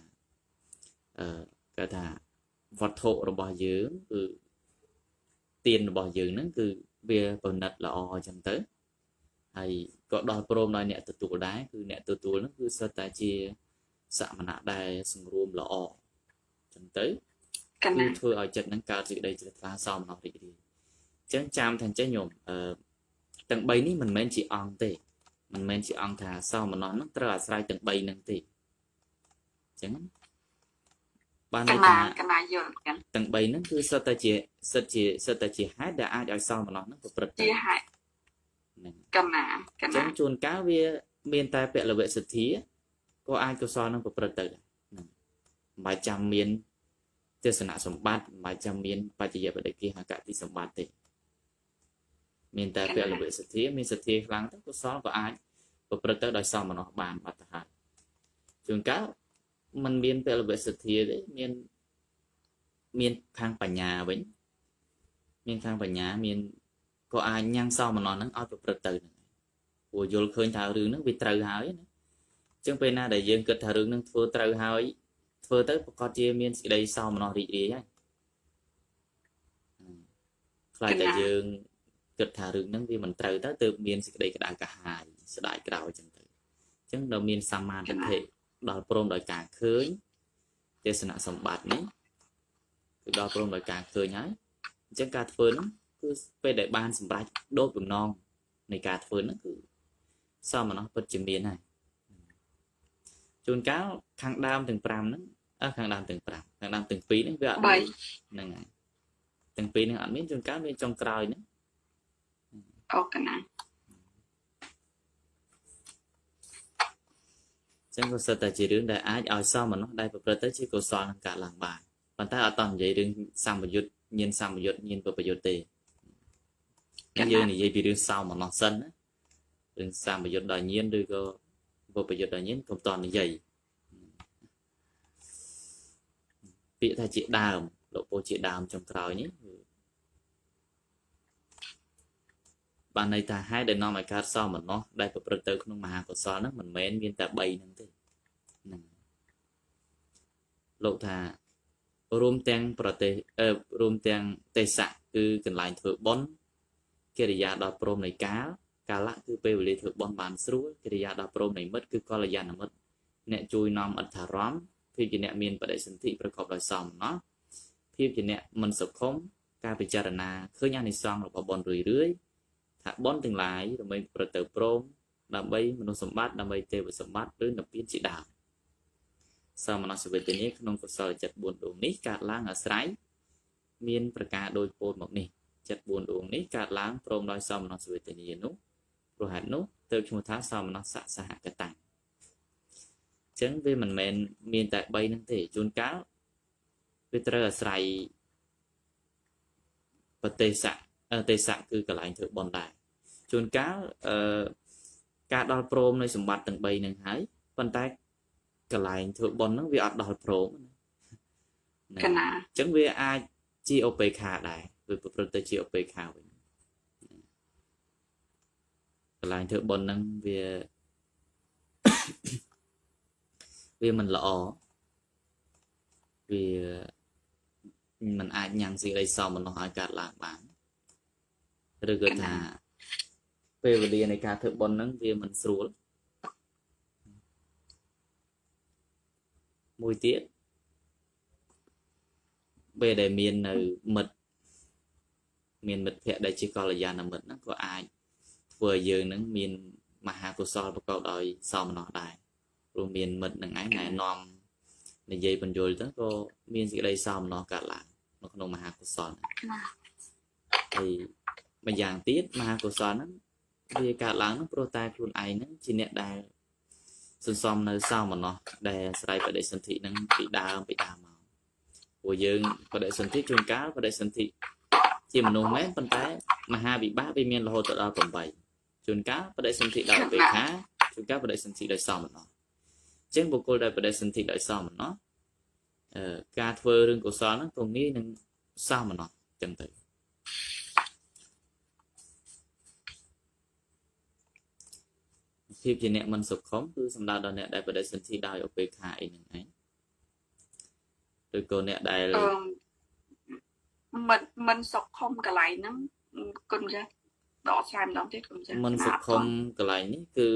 អឺគេថា វត្ថុរបស់យើងគឺទានរបស់យើងហ្នឹងគឺវាប្រណិតល្អអញ្ចឹងទៅហើយក៏ដល់ព្រមដោយអ្នកទទួលដែរគឺអ្នកទទួលហ្នឹងគឺសិតតែជាសមណៈដែលសង្រួមល្អអញ្ចឹងទៅកគឺណាធ្វើឲ្យចិត្តហ្នឹងកើតសេចក្តីជ្រះថ្លាសោមនស្សរីករាយអញ្ចឹងចាំថាអញ្ចឹងញោមអឺទាំង3នេះមិនមែនជាអង្គទេមិនមែនជាអង្គថាសោមនស្សហ្នឹងត្រូវអាស្រ័យទាំង3ហ្នឹងទេអញ្ចឹង បានកន័យណាថាកណាយល់ចឹងទាំង3ហ្នឹងគឺសិតតែជាសិតជាសិតតែជាហេតុដែលអាចឲ្យសោមនស្សហ្នឹងប្រព្រឹត្តទៅជាហេតុហ្នឹងកណាកអញ្ចឹណាងជួនកាលវា មានតែពលវៈសទ្ធាក៏អាចកុសលនឹងប្រព្រឹត្តទៅដែរហ្នឹងមិនបាច់ចាំមានទេសនៈសម្បត្តិមិនបាច់ចាំមានបច្ចយបដិគាហកតិសម្បត្តិទេមានតែពលវៈសទ្ធាមានសទ្ធាខ្លាំងទៅកុសលក៏អាចប្រព្រឹត្តទៅដោយសមនស្សបានបាត់ទៅហើយជួនកាល มันមានពលវៈសទ្ធាទេមានមានខាងបញ្ញាវិញមានខាងបញ្ញាមានក៏អាចញ៉ាំងសមនស្សហ្នឹងឲ្យប្រព្រឹត្តទៅហ្នឹងព្រោះយល់ឃើញថារឿងហ្នឹងវាត្រូវហើយណាអញ្ចឹងពេលណាដែលយើងគិតថារឿងហ្នឹងធ្វើត្រូវហើយធ្វើទៅប្រកាសជាមានសេចក្តីសោមនស្សរីករាយហើយខ្លាចតែយើងគិតថារឿងហ្នឹងវាមិនត្រូវទៅទើបមានសេចក្តីក្តៅក្រហាយស្ដាយក្រោយអញ្ចឹងទៅអញ្ចឹងនៅមានសមាធិ ដល់ព្រមដោយការឃើញទេសនៈសម្បត្តិនេះគឺដល់ព្រមដោយការឃើញហើយអញ្ចឹងការធ្វើហ្នឹងគឺពេលដែលបានសម្រេចដូចបំណងនៃការធ្វើហ្នឹងគឺសមណោះពិតជាមានហើយជួនកាលខាងដើមទាំង5ហ្នឹងអើខាងដើមទាំង5ខាងដើមទាំង2ហ្នឹងវាអត់មានហ្នឹងហើយទាំងពីរហ្នឹងអត់មានជួនកាលមានចុងក្រោយហ្នឹងអូកណា អញ្ចឹងក៏សិតតែជារឿងដែលអាចឲ្យសមណោះដែលប្រព្រឹត្តទៅជាកុសលនឹងកើតឡើងបានប៉ុន្តែអត់តនិយាយរឿងសម្បយុទ្ធញៀនសម្បយុទ្ធញៀនពពយុទ្ធទេតែយើងនិយាយពីរឿងសមណោះសិនណារឿងសម្បយុទ្ធដល់ញៀនឬក៏ពពយុទ្ធដល់ញៀនកុំតនិយាយពាក្យថាជាដើមលោកពោជាដើមចុងក្រោយនេះគឺ បានន័យថាហេតុដែលនាំឲ្យកើតសមណោះដែលប្រព្រឹត្តទៅក្នុងមហាកុសលហ្នឹងមិនមែនមានតែ3ហ្នឹងទេហ្នឹងលោកថាពរួមទាំងប្រទេសអឺរួមទាំងទេសៈគឺកន្លែងធ្វើបុណ្យកិរិយាដល់ព្រមនៃកាលកាលៈគឺពេលវេលាធ្វើបុណ្យបានស្រួលកិរិយាដល់ព្រមនៃមិត្តគឺកល្យាណមិត្តអ្នកជួយនាំអត្ថរម្មភាពជាអ្នកមានបដិសន្ធិប្រកបដោយសមណោះភាពជាអ្នកមិនសុខុមការពិចារណាឃើញអានិសង្សរបស់បុណ្យរឿយរឿយ ថាបុណ្យទាំងឡាយដើម្បីប្រទៅព្រមដើម្បីមនុស្សសម្បត្តិដើម្បីទេវសម្បត្តិឬនិព្វានជាដើមសមណសវេទនាក្នុងកុសលចិត្ត4ដួងនេះកើតឡើងអាស្រ័យមានប្រការដោយពោលមកនេះចិត្ត4ដួងនេះកើតឡើងព្រមដោយសមណសវេទនានោះព្រោះហេតុនោះទៅឈ្មោះថាសមណសសហកតាំងអញ្ចឹងវាមិនមែនមានតែ3ហ្នឹងទេជួនកាលវាត្រូវអាស្រ័យប្រទេសៈ ទេសៈគឺកន្លែងធ្វើបន់ដែរជួនកាលអឺការដល់ព្រមនៃសម្បត្តិទាំង3ហ្នឹងហើយប៉ុន្តែកន្លែងធ្វើប៉ុនហ្នឹងវាអត់ដល់ព្រមកណាអញ្ចឹងវាអាចជាឧបេខាដែរវាប្រព្រឹត្តទៅជាឧបេខាវិញកន្លែងធ្វើប៉ុនហ្នឹងវាវាមិនល្អវាมันអាចញ៉ាំងសេចក្តីសមមនុស្សឲ្យកើតឡើងបាន ឬក៏ថាពេលវេលានៃការធ្វើប៉ុនហ្នឹងវាមិនស្រួលមួយទៀតពេលដែលមាននៅមិត្តមានមិត្តភ័ក្តិដែលជាកល្យាណមិត្តហ្នឹងក៏អាចធ្វើឲ្យយើងនឹងមានមហាកុសលប្រកបដោយសមណោះដែរព្រោះមានមិត្តនឹងឯងណែនាំនិយាយបញ្យលទៅក៏មានសេចក្តីសមណោះកើតឡើងនៅក្នុងមហាកុសលហ្នឹងហើយ ម្យ៉ាងទៀតមហាកុសលហ្នឹងវាកើតឡើងហ្នឹងព្រោះតែខ្លួនឯងហ្នឹងជាអ្នកដែលសន្សំនៅសោមនស្សដែលស្រ័យបដិសន្ធិនឹងពីដើមពីដើមមកព្រោះយើងបដិសន្ធិជួនកាលបដិសន្ធិជាមនុស្សមែនប៉ុន្តែមហាវិបាកវាមានរហូតដល់8ជួនកាលបដិសន្ធិដោយឧបេខាជួនកាលបដិសន្ធិដោយសោមនស្សអញ្ចឹងបុគ្គលដែលបដិសន្ធិដោយសោមនស្សអឺការធ្វើរឿងកុសលហ្នឹងក៏ងាយនឹងសោមនស្សអញ្ចឹងទៅ ភាពជាអ្នកមិនសុខុមគឺសំដៅដល់អ្នកដែលបដិសន្ធិដោយឧបេខាអីហ្នឹងឯងឬក៏អ្នកដែលអឺមិនមិនសុខុមកន្លែងហ្នឹងគុណចាស់ដកស្រាយម្ដងទៀតគុណចាស់មិនសុខុមកន្លែងនេះគឺ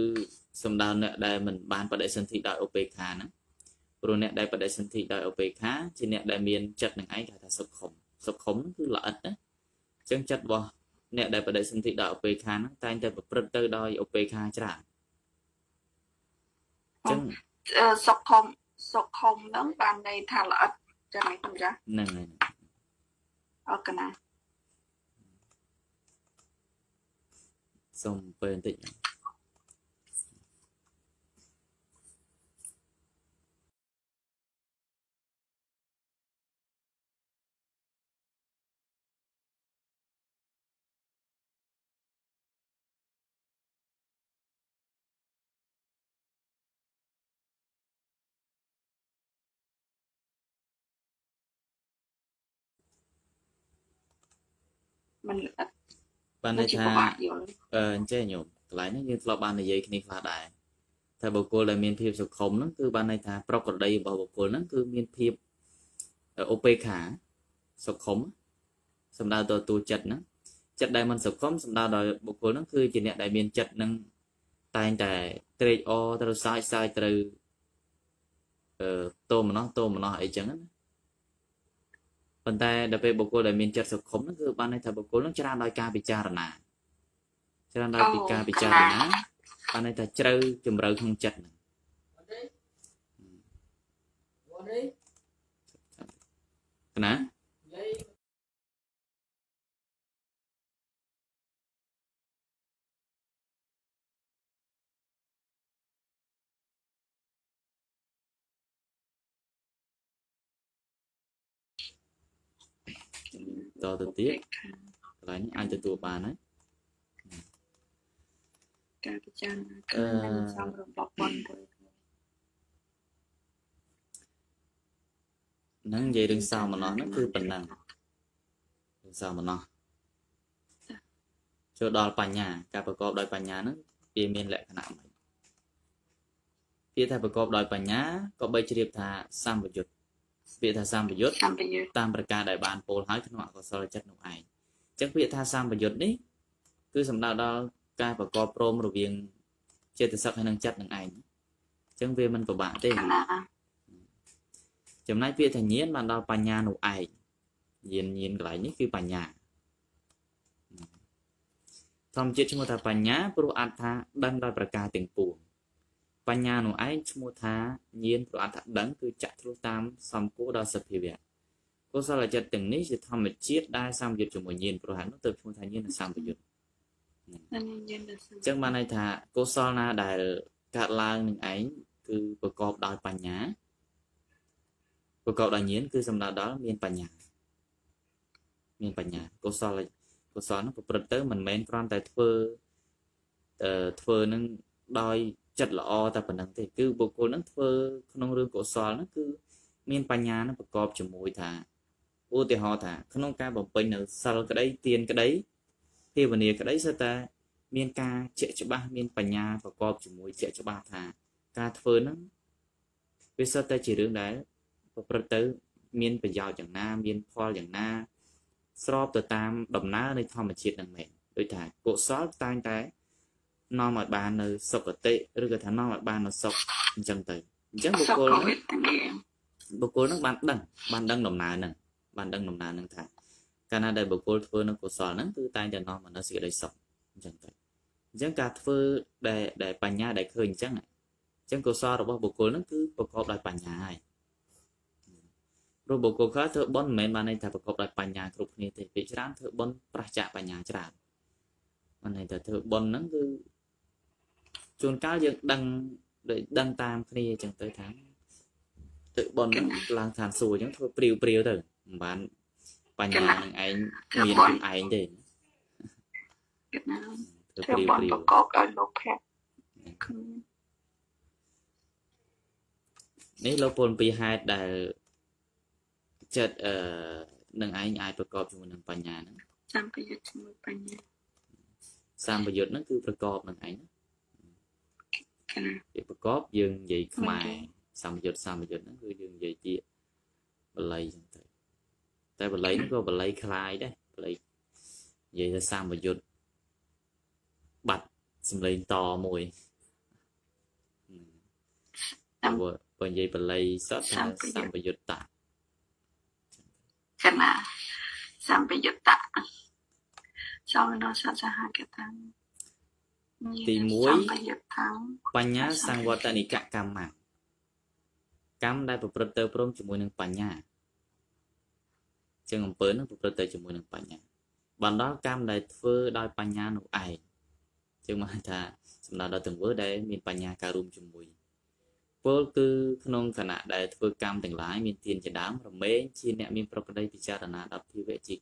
សំដៅអ្នកដែលមិនបានបដិសន្ធិដោយឧបេខាហ្នឹងព្រោះអ្នកដែលបដិសន្ធិដោយឧបេខាជាអ្នកដែលមានចិត្តនឹងឯងគេថាសុខុមសុខុមគឺល្អិតណាអញ្ចឹងចិត្តរបស់អ្នកដែលបដិសន្ធិដោយឧបេខាហ្នឹងតែងតែប្រព្រឹត្តទៅដោយឧបេខាច្រើនអញ្ចឹងអឺសុខុមសុខុមហ្នឹងបានន័យថាល្អិតចឹងឯងគុណចាស់ហ្នឹងហើយអរកណាសូមពេលបន្តិច ណាមិនល្អិតបានន័យជាថាពិបាកយល់អឺអញ្ចឹងញោមកន្លែងនេះយើងធ្លាប់បាននិយាយគ្នាខ្លះដែរថាបុគ្គលដែលមានភាពសុខុមហ្នឹងគឺបានន័យថាប្រកបដីរបស់បុគ្គលហ្នឹងគឺមានភាពឧបេខាសុខុមសំដៅទៅតួចិត្តហ្នឹងចិត្តដែលមិនសុខុមសំដៅដល់បុគ្គលហ្នឹងគឺជាអ្នកដែលមានចិត្តហ្នឹងតែងតែត្រេកអរត្រូវសាយសាយត្រូវអឺតោមណោះតោមណោះអីចឹងណា ប៉ុន្តែដល់ពេលបុគ្គលដែលមានចិត្តសុខុមហ្នឹងគឺបានន័យថាបុគ្គលហ្នឹងច្រើនដោយការពិចារណាច្រើនដោយពីការពិចារណាបានន័យថាជ្រៅជំរៅក្នុងចិត្តហ្នឹងណា តទៅទៀតកន្លែងនេះអាចទទួលបានហើយការពិចារណាអឺគឺនឹងសំរបស់ប៉ុនទៅហ្នឹងនិយាយរឿងសោមនស្សហ្នឹងគឺប៉ុណ្ណឹងរឿងសោមនស្សចូលដល់បញ្ញា ការប្រកបដោយបញ្ញាហ្នឹងវាមានលក្ខណៈម៉េចពាក្យថាប្រកបដោយបញ្ញាក៏បីជ្រាបថាសម្បយុទ្ធ ពាក្យថាសម្បយុទ្ធសម្បយុទ្ធតាមប្រការដែលបានពោលហើយក្នុងអកុសលចិត្តនោះឯងអញ្ចឹងពាក្យថាសម្បយុទ្ធនេះគឺសំដៅដល់ការប្រកបព្រមរវាងចេតសិកហើយនិងចិត្តនឹងឯងអញ្ចឹងវាមិនពិបាកទេកណាចំណែកពាក្យថាញាណបានដល់បញ្ញានោះឯងញាណញាណកន្លែងនេះគឺបញ្ញាធម្មជាតិឈ្មោះថាបញ្ញាព្រោះអត្ថថាដឹងដោយប្រការទាំងពួង បញ្ញានោះឯងឈ្មោះថាញាណព្រោះអត្ថថាដឹងគឺចាក់ធ្លុះតាមសម្គាល់ដល់សភាវៈកុសលចិត្តទាំងនេះជាធម្មជាតិដែលសម្យុទ្ធជាមួយញាណព្រោះហេតុនោះទៅឈ្មោះថាញាណសម្យុទ្ធនឹងយើងទៅសអញ្ចឹងបានន័យថាកុសលណាដែលកើតឡើងនឹងឯងគឺប្រកបដោយបញ្ញាប្រកបដោយញាណគឺសំដៅដល់មានបញ្ញាមានបញ្ញាកុសលកុសលនោះប្រព្រឹត្តទៅមិនមែនគ្រាន់តែធ្វើអឺធ្វើនឹងដោយ ចិត្តល្អតែប៉ុណ្្នឹងទេគឺបុគ្គលនឹងធ្វើក្នុងរឿងកុសលនោះគឺមានបញ្ញានឹងប្រកបជាមួយថាឧទាហរណ៍ថាក្នុងការបំពេញនៅសិលក្តីទានក្តីភាវនាក្តីសិតតែមានការជាក់ច្បាស់មានបញ្ញាប្រកបជាមួយជាក់ច្បាស់ថាការធ្វើហ្នឹងវាសិតតែជារឿងដែលប្រព្រឹត្តទៅមានប្រយោជន៍យ៉ាងណា មានផលយ៉ាងណា ស្របទៅតាមដំណើរនៃធម្មជាតិនឹងមែនដូចថាកុសលតែងតែ នាំឲ្យបាននៅសុគតិឬក៏ថានាំឲ្យបាននៅសុខអញ្ចឹងទៅអញ្ចឹងបុសុគ្គលខហ្នឹងវេទនាបុគ្គលនឹងបានដឹងបានដឹងដំណើរហ្នឹងបានដឹងដំណើរហ្នឹងថាកាលណាដែលបុគ្គលធ្វើនៅកុសលហ្នឹងគឺតែងតែនាំមកនៅសេចក្តីសុខអញ្ចឹងទៅអញ្ចឹងការធ្វើដែលដែលបញ្ញាដែលឃើញអញ្ចឹងអញ្ចឹងកុសលរបស់បុគ្គលហ្នឹងគឺប្រកបដោយបញ្ញាហើយព្រោះបុគ្គលខ្លះធ្វើបុណ្យមិនមែនបានន័យថាប្រកបដោយបញ្ញាគ្រប់គ្នាទេពេលច្រើនធ្វើបុណ្យប្រឆាចបញ្ញាច្រើនបានន័យថាធ្វើបុណ្យហ្នឹងគឺ ជួនកាលយើងដឹងដូចដឹងតាមគ្នាអញ្ចឹងទៅថាទៅបនហ្នឹងឡើងឋានសួគ៌អញ្ចឹងធ្វើព្រាវព្រាវទៅមិនបានបញ្ញានឹងឯងមានខ្លួនឯងទេកណាធ្វើធ្វើព្រាវបនព្រាវប្រកបដោយលោកភៈនេះលោកពលពីហេតុដែលចិត្តអឺនឹងឯងអាចប្រកបជាមួយនឹងបញ្ញាហ្នឹងសម្បយុទ្ធជាមួយបញ្ញាសម្បយុទ្ធហ្នឹងគឺប្រកបនឹងឯងណា កណា វាប្រកបយើងនិយាយខ្មែរសម្បយុទ្ធសម្បយុទ្ធហ្នឹងគឺយើងនិយាយជាបល័យអញ្ចឹងទៅតែបល័យហ្នឹងក៏បល័យคล้ายដែរបល័យនិយាយថាសម្បយុទ្ធបាត់សំឡេងតមួយហឹម បើបើនិយាយបល័យសតថាសម្បយុត្តៈ កណាសម្បយុត្តៈសមណសសហកតាំងសម្ បយុត្តៈបញ្ញាសង្វត្តនិកកម្មៈកម្មដែលប្រព្រឹត្តទៅព្រមជាមួយនឹងបញ្ញាជាងអំពើនឹងប្រព្រឹត្តទៅជាមួយនឹងបញ្ញាបណ្ដាលកម្មដែលធ្វើដោយបញ្ញានោះឯងជាងមកថាសំដៅដល់ទង្វើដែលមានបញ្ញាការរួមជាមួយពលគឺក្នុងគណៈដែលធ្វើកម្មទាំងឡាយមានទានជាដើមរមែងជាអ្នកមានប្រកដីពិចារណាដល់ភិវៈជា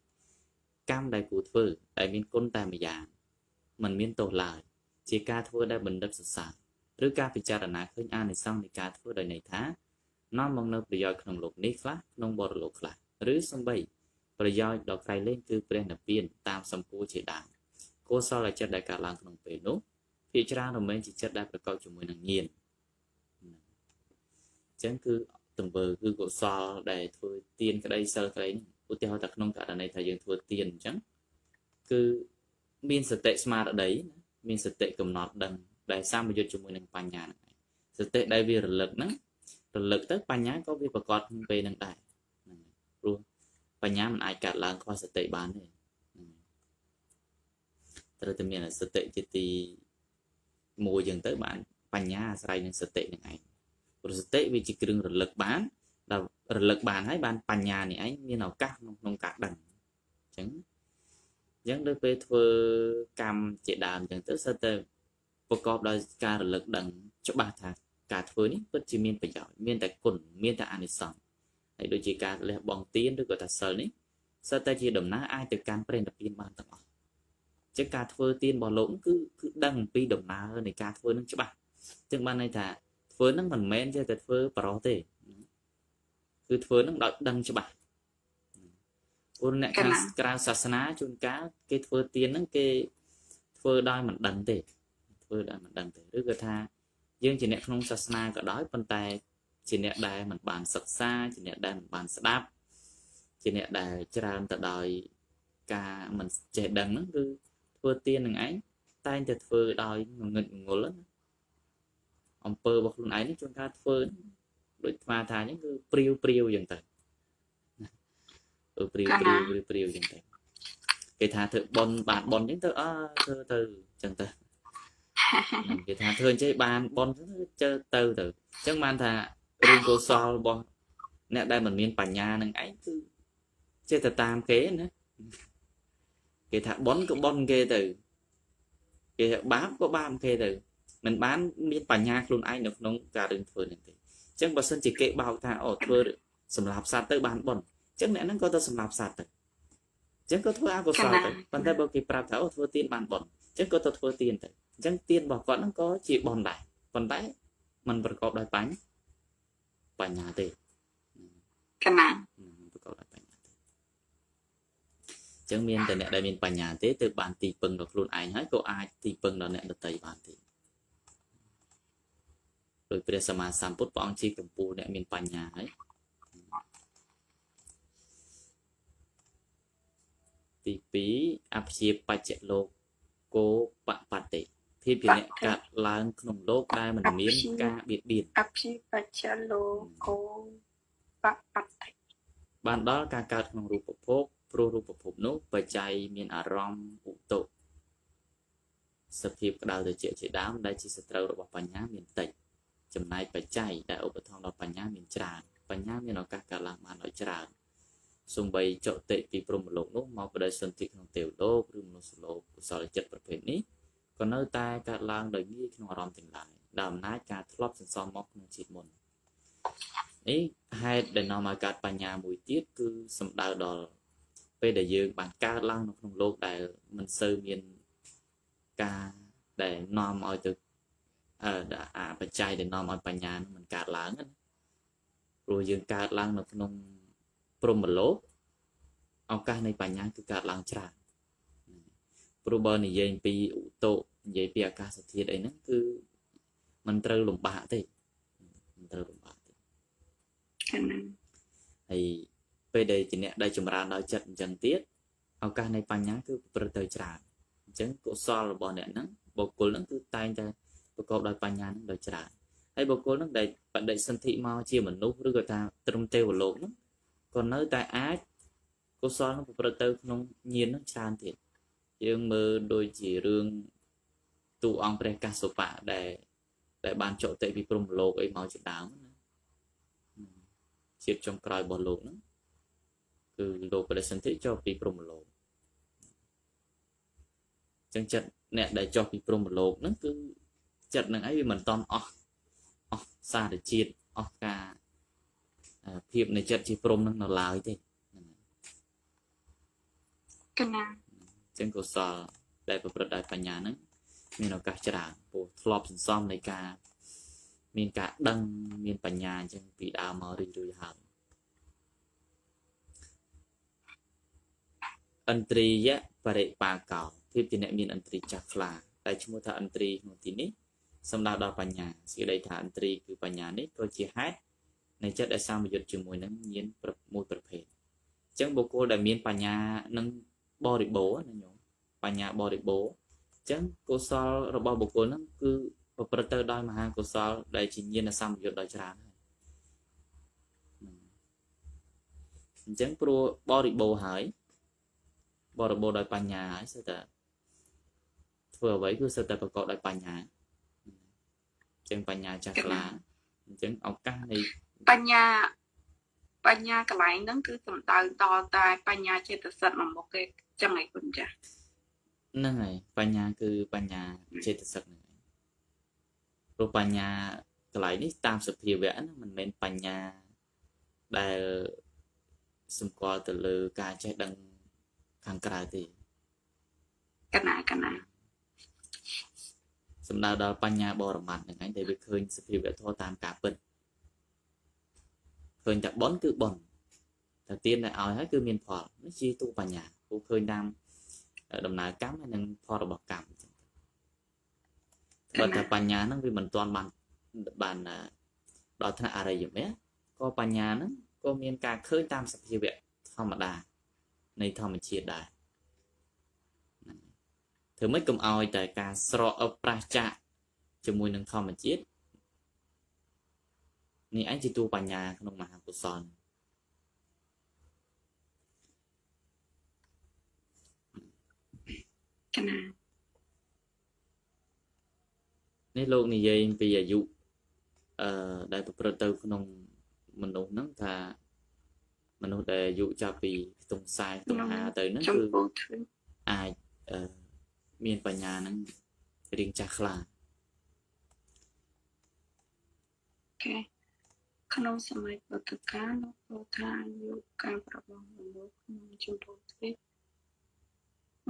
កម្មដែលគួរធ្វើដែលមានគុណតែម្យ៉ាងมันមានទោសឡើយ ជាការធ្វើដែលបណ្ឌិតសរសើរឬការពិចារណាឃើញអានិសង្សនៃការធ្វើដោយន័យថានាំមកនៅប្រយោជន៍ក្នុងលោកនេះខ្លះក្នុងបរលោកខ្លះឬសំបីប្រយោជន៍ដល់ក្រៃលែងគឺព្រះនិព្វានតាមសម្ពោធជាដើមកុសលចិត្តដែលកើតឡើងក្នុងពេលនោះភាគច្រើនរមែងជាចិត្តដែលប្រកបជាមួយនឹងញាណអញ្ចឹងគឺទង្វើគឺកុសលដែលធ្វើទានក្តីសិលក្តីនេះឧទាហរណ៍តែក្នុងករណីថាយើងធ្វើទានអញ្ចឹងគឺមានសតិស្មារតីណា មានសតិកំណត់ដឹងដែលសម្បយុទ្ធជាមួយនឹងបញ្ញាហ្នឹងឯងសតិដែលវារលឹកហ្នឹងរលឹកទៅបញ្ញាក៏វាប្រកបក្នុងពេលហ្នឹងដែរហ្នឹងហើយព្រោះបញ្ញាមិនអាចកាត់ឡើងខ្វះសតិបានទេហ្នឹងហើយត្រូវតែមានសតិជាទីមួយចឹងទៅបានបញ្ញាអាស្រ័យនឹងសតិនឹងឯងព្រោះសតិវាជាគ្រឿងរលឹកបានដល់រលឹកបានហើយបានបញ្ញានេះឯងមានឱកាសក្នុងក្នុងការដឹងអញ្ចឹង អញ្ចឹងដូចពេលធ្វើកម្មជាដើមអញ្ចឹងទៅសិតតែប្រកបដោយការរលឹកដឹងច្បាស់ថាការធ្វើនេះពិតជាមានប្រយោជន៍មានតែគុណមានតែអានិសង្សហើយដូចជាការលះបង់ទានឬក៏ថាសិលនេះសិតតែជាដំណើរអាចទៅកាន់ព្រះនិព្វានបានទាំងអស់អញ្ចឹងការធ្វើទានរបស់លោកគឺគឺដឹងអំពីដំណើរនៃការធ្វើនឹងច្បាស់អញ្ចឹងបានន័យថាធ្វើនឹងមិនមែនចេះតែធ្វើបរោះទេគឺធ្វើនឹងដោយដឹងច្បាស់ ព្រោះអ្នកខាងក្រៅសាសនាជួនកាលគេធ្វើទៀនហ្នឹងគេធ្វើដោយមិនដឹងទេធ្វើដោយមិនដឹងទេឬក៏ថាយើងជាអ្នកក្នុងសាសនាក៏ដោយប៉ុន្តែជាអ្នកដែលមិនបានសិក្សាជាអ្នកដែលមិនបានស្ដាប់ជាអ្នកដែលច្រើនទៅដោយការមិនចេះដឹងហ្នឹងគឺធ្វើទៀននឹងឯងតែងតែធ្វើដោយងងឹតងល់ណាអំពើរបស់ខ្លួនឯងនេះជួនកាលធ្វើដូចស្មាថាអញ្ចឹងគឺព្រាវព្រាវអញ្ចឹងទៅ ព្រាវព្រាវព្រាវព្រាវអញ្ចឹងទៅគេថាធ្វើប៉ុនបានប៉ុនអញ្ចឹងទៅអើធ្វើទៅអញ្ចឹងទៅគេថាធ្វើអញ្ចឹងបានប៉ុនទៅទៅទៅអញ្ចឹងបានថារឿងកុសលរបស់អ្នកដែលមិនមានបញ្ញានឹងឯងគឺចេះតែតាមគេណាគេថាប៉ុនក៏ប៉ុនគេទៅគេថាបាបក៏បាបគេទៅមិនបានមានបញ្ញាខ្លួនឯងនៅក្នុងការរឿងធ្វើនេះទេអញ្ចឹងបើសិនជាគេបោកថាអូធ្វើសម្រាប់សត្វទៅបានប៉ុនអញ្ចឹងអ្នកហ្នឹងក៏ទៅសម្រាប់សត្វទៅអញ្ចឹងក៏ធ្វើអកុសលទៅប៉ុន្តែបើគេប្រាប់ថាអូធ្វើទៀនបានប៉ុនអញ្ចឹងក៏ទៅធ្វើទៀនទៅអញ្ចឹងទៀនរបស់គាត់ហ្នឹងក៏ជាប៉ុនដែរប៉ុន្តែมันប្រកបដោយបញ្ញបញ្ញាទេកណាប្រកបដោយបញ្ញាទេអញ្ចឹងមានតែអ្នកដែលមានបញ្ញាទេទើបបានទីពឹងដល់ខ្លួនឯងហើយក៏អាចទីពឹងដល់អ្នកដទៃបានទេដោយព្រះសម្មាសម្ពុទ្ធព្រះអង្គជាកម្ពូលអ្នកមានបញ្ញាហើយ ទី2អព្យាបច្ចៈលោកគោបបតិភាពជាអ្នកកាត់ឡើងក្នុងលោកដែលមិនមានការបៀតបៀនអព្យាបច្ចៈលោកគោបបតិបានដល់ការកើតក្នុងរូបភពព្រោះរូបភពនោះបច្ច័យមានអារម្មណ៍ឧតុសភាពក្តៅត្រជាក់ជាដើមដែលជាសត្រូវរបស់បញ្ញាមានតិចចំណែកបច្ច័យដែលឧបត្ថម្ភដល់បញ្ញាមានច្រើនបញ្ញាមានឱកាសកើតឡើងបានដោយច្រើន សំបីចតិពីព្រមលោកនោះមកបដិសន្ធិក្នុងទេវលោកឬមនុស្សលោកកុសលចិត្តប្រភេទនេះក៏នៅតែកើតឡើងដោយងាយក្នុងអារម្មណ៍ទាំងឡាយដោយអំណាចការធ្លាប់សន្សំមកក្នុងជាតិមុននេះហេតុដែលនាំឲ្យកើតបញ្ញាមួយទៀតគឺសំដៅដល់ពេលដែលយើងបានកើតឡើងនៅក្នុងលោកដែលមិនសូវមានការដែលនាំឲ្យទៅអាបច្ច័យដែលនាំឲ្យបញ្ញានឹងមិនកើតឡើងណាព្រោះយើងកើតឡើងនៅក្នុង ព្រហ្មលោកឱកាសនៃបញ្ញាគឺកើតឡើងច្រើនព្រោះបើនិយាយពីឧតុនិយាយពីអាកាសធាតុអីហ្នឹងគឺมันត្រូវលំបាកទេมันត្រូវលំបាកទេហើយពេលដែលជាអ្នកដែលចម្រើនដោយចិត្តអញ្ចឹងទៀតឱកាសនៃបញ្ញាគឺប្រព្រឹត្តទៅច្រើនអញ្ចឹងកុសលរបស់អ្នកហ្នឹងបុគ្គលហ្នឹងគឺតែងតែប្រកបដោយបញ្ញានឹងដោយច្រើនហើយបុគ្គលនឹងដែលបដិសន្ធិមកជាមនុស្សឬក៏ថាត្រឹមទេវលោកនោះ ក៏នៅតែអាចកុសលនឹងប្រព្រឹត្តទៅក្នុងញាណនឹងច្រើនទៀតយើងមើលដូចជារឿងទូអង្គព្រះកសុបៈដែលដែលបានចុតិពីព្រំលោកអីមកជាដើមណាជាតិចុងក្រោយរបស់លោកហ្នឹងគឺលោកបដិសន្ធិចុះពីព្រំលោកចឹងចិត្តអ្នកដែលចុះពីព្រំលោកហ្នឹងគឺចិត្តនឹងអីវាមិនតន់អស់អស់សារជាតិអស់ការ ភាពនៃចិត្តជាព្រមនឹងនៅឡើយទេកណាចឹងកុសលដែលប្រព្រឹត្តដោយបញ្ញានឹងមានឱកាសច្រើនពោះធ្លាប់សន្សំនៃការមានការដឹងមានបញ្ញាអញ្ចឹងពីដើមមករឿយរឿយហើយឥន្ទ្រីយៈបរិបាកោភាពជាអ្នកមានឥន្ទ្រីចាស់ខ្លាតែឈ្មោះថាឥន្ទ្រីក្នុងទីនេះសំដៅដល់បញ្ញាសេចក្តីថាឥន្ទ្រីគឺបញ្ញានេះក៏ជាហេតុ នៃចិត្តដែលសមយុទ្ធជាមួយនឹងញាណមួយប្រភេទអញ្ចឹងបុគ្គលដែលមានបញ្ញានឹងបរិបូរណាញោមបញ្ញាបរិបូរអញ្ចឹងកុសលរបស់បុគ្គលហ្នឹងគឺប្រព្រឹត្តទៅដោយមហាកុសលដែលជាញាណសមយុទ្ធដោយច្រើនហើយអញ្ចឹងព្រោះបរិបូរហើយបរិបូរដោយបញ្ញាហើយសិតតែធ្វើអ្វីគឺសិតតែប្រកបដោយបញ្ញាចឹងបញ្ញាចាស់ខ្លាអញ្ចឹងឱកាសនៃ បញ្ញាបញ្ញាកន្លែងហ្នឹងគឺសំដៅដល់តែ បញ្ញាចេតសិកមកមុខគេចឹងឯងគុណចាស់ហ្នឹងហើយបញ្ញាគឺបញ្ញាចេតសិកហ្នឹងហើយព្រោះបញ្ញាកន្លែងនេះតាមសភាវៈហ្នឹងមិនមែនបញ្ញាដែលសម្គាល់ទៅលើការចេះដឹងខាងក្រៅទេកណាកណាសំដៅដល់បញ្ញាបរមត្ថហ្នឹងឯងដែលវាឃើញសភាវៈធម៌តាមការពិត ឃើញតែប៉ុនគឺប៉ុនតែទៀនដែលឲ្យហើយគឺមានផលនេះជាទូបញ្ញាគូឃើញតាមដំណើរកម្មហើយនឹងផលរបស់កម្មអញ្ចឹងបើតែបញ្ញាហ្នឹងវាមិនទាន់បានបានដល់ថ្នាក់អរិយមគ្គក៏បញ្ញាហ្នឹងក៏មានការឃើញតាមសភាវៈធម្មតានៃធម្មជាតិដែរធ្វើម៉េចកុំឲ្យតែការស្រកប្រះចាកជាមួយនឹងធម្មជាតិ នេះឯងជាតួបញ្ញាក្នុងមហាកុសលកណានេះលោកនិយាយពីអាយុអឺដែលប្រព្រឹត្តទៅក្នុងមនុស្សហ្នឹងថាមនុស្សដែលអាយុចាប់ពីខ្ទង់40ខ្ទង់50ទៅហ្នឹងគឺអាចអឺមានបញ្ញាហ្នឹងរៀងចាស់ខ្លាគេ ក្នុងសម័យពុទ្ធកាលលោកពោថាយុគការរបស់មនុស្សក្នុងជម្រកទ្វីប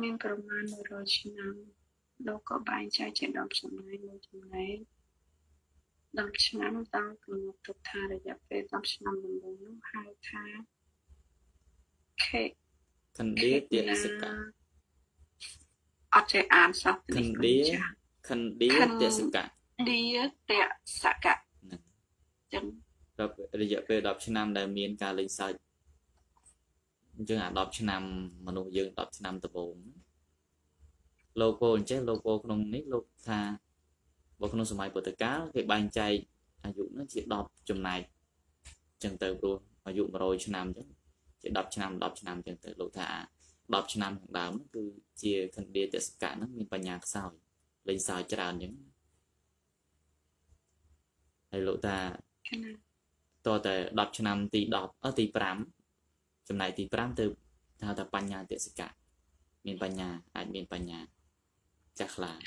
មានប្រមាណ100ឆ្នាំលោកក៏បែងចែកជា10ចំណែកមួយចំណែក10ឆ្នាំតាមកំណត់ទុកថារយៈពេល10ឆ្នាំដំបូងនោះហៅថាខេខណ្ឌេទសកៈអត់ចេះអានសោះខណ្ឌេខណ្ឌេទសកៈឌីតសកៈចឹង ដល់រយៈពេល10ឆ្នាំដែលមានការលេងសើចអញ្ចឹងអា10ឆ្នាំមនុស្សយើង10ឆ្នាំដំបូងលោកពោអញ្ចឹងលោកពោក្នុងនេះលោកថាបើក្នុងសម័យពុទ្ធកាលគេបែងចែកអាយុនោះជា10ចំណែកអញ្ចឹងទៅព្រោះអាយុ100ឆ្នាំអញ្ចឹងជា10ឆ្នាំ10ឆ្នាំអញ្ចឹងទៅលោកថា10ឆ្នាំខាងដើមនោះគឺជាខណ្ឌេទេសកៈហ្នឹងមានបញ្ញាខ្សោយលេងសើចច្រើនអញ្ចឹងហើយលោកថា តតែ10ឆ្នាំទី10អឺទី5ចំណែកទី5ទៅថាថាបញ្ញាទេសកៈមានបញ្ញាអាចមានបញ្ញាចាស់ខ្លា50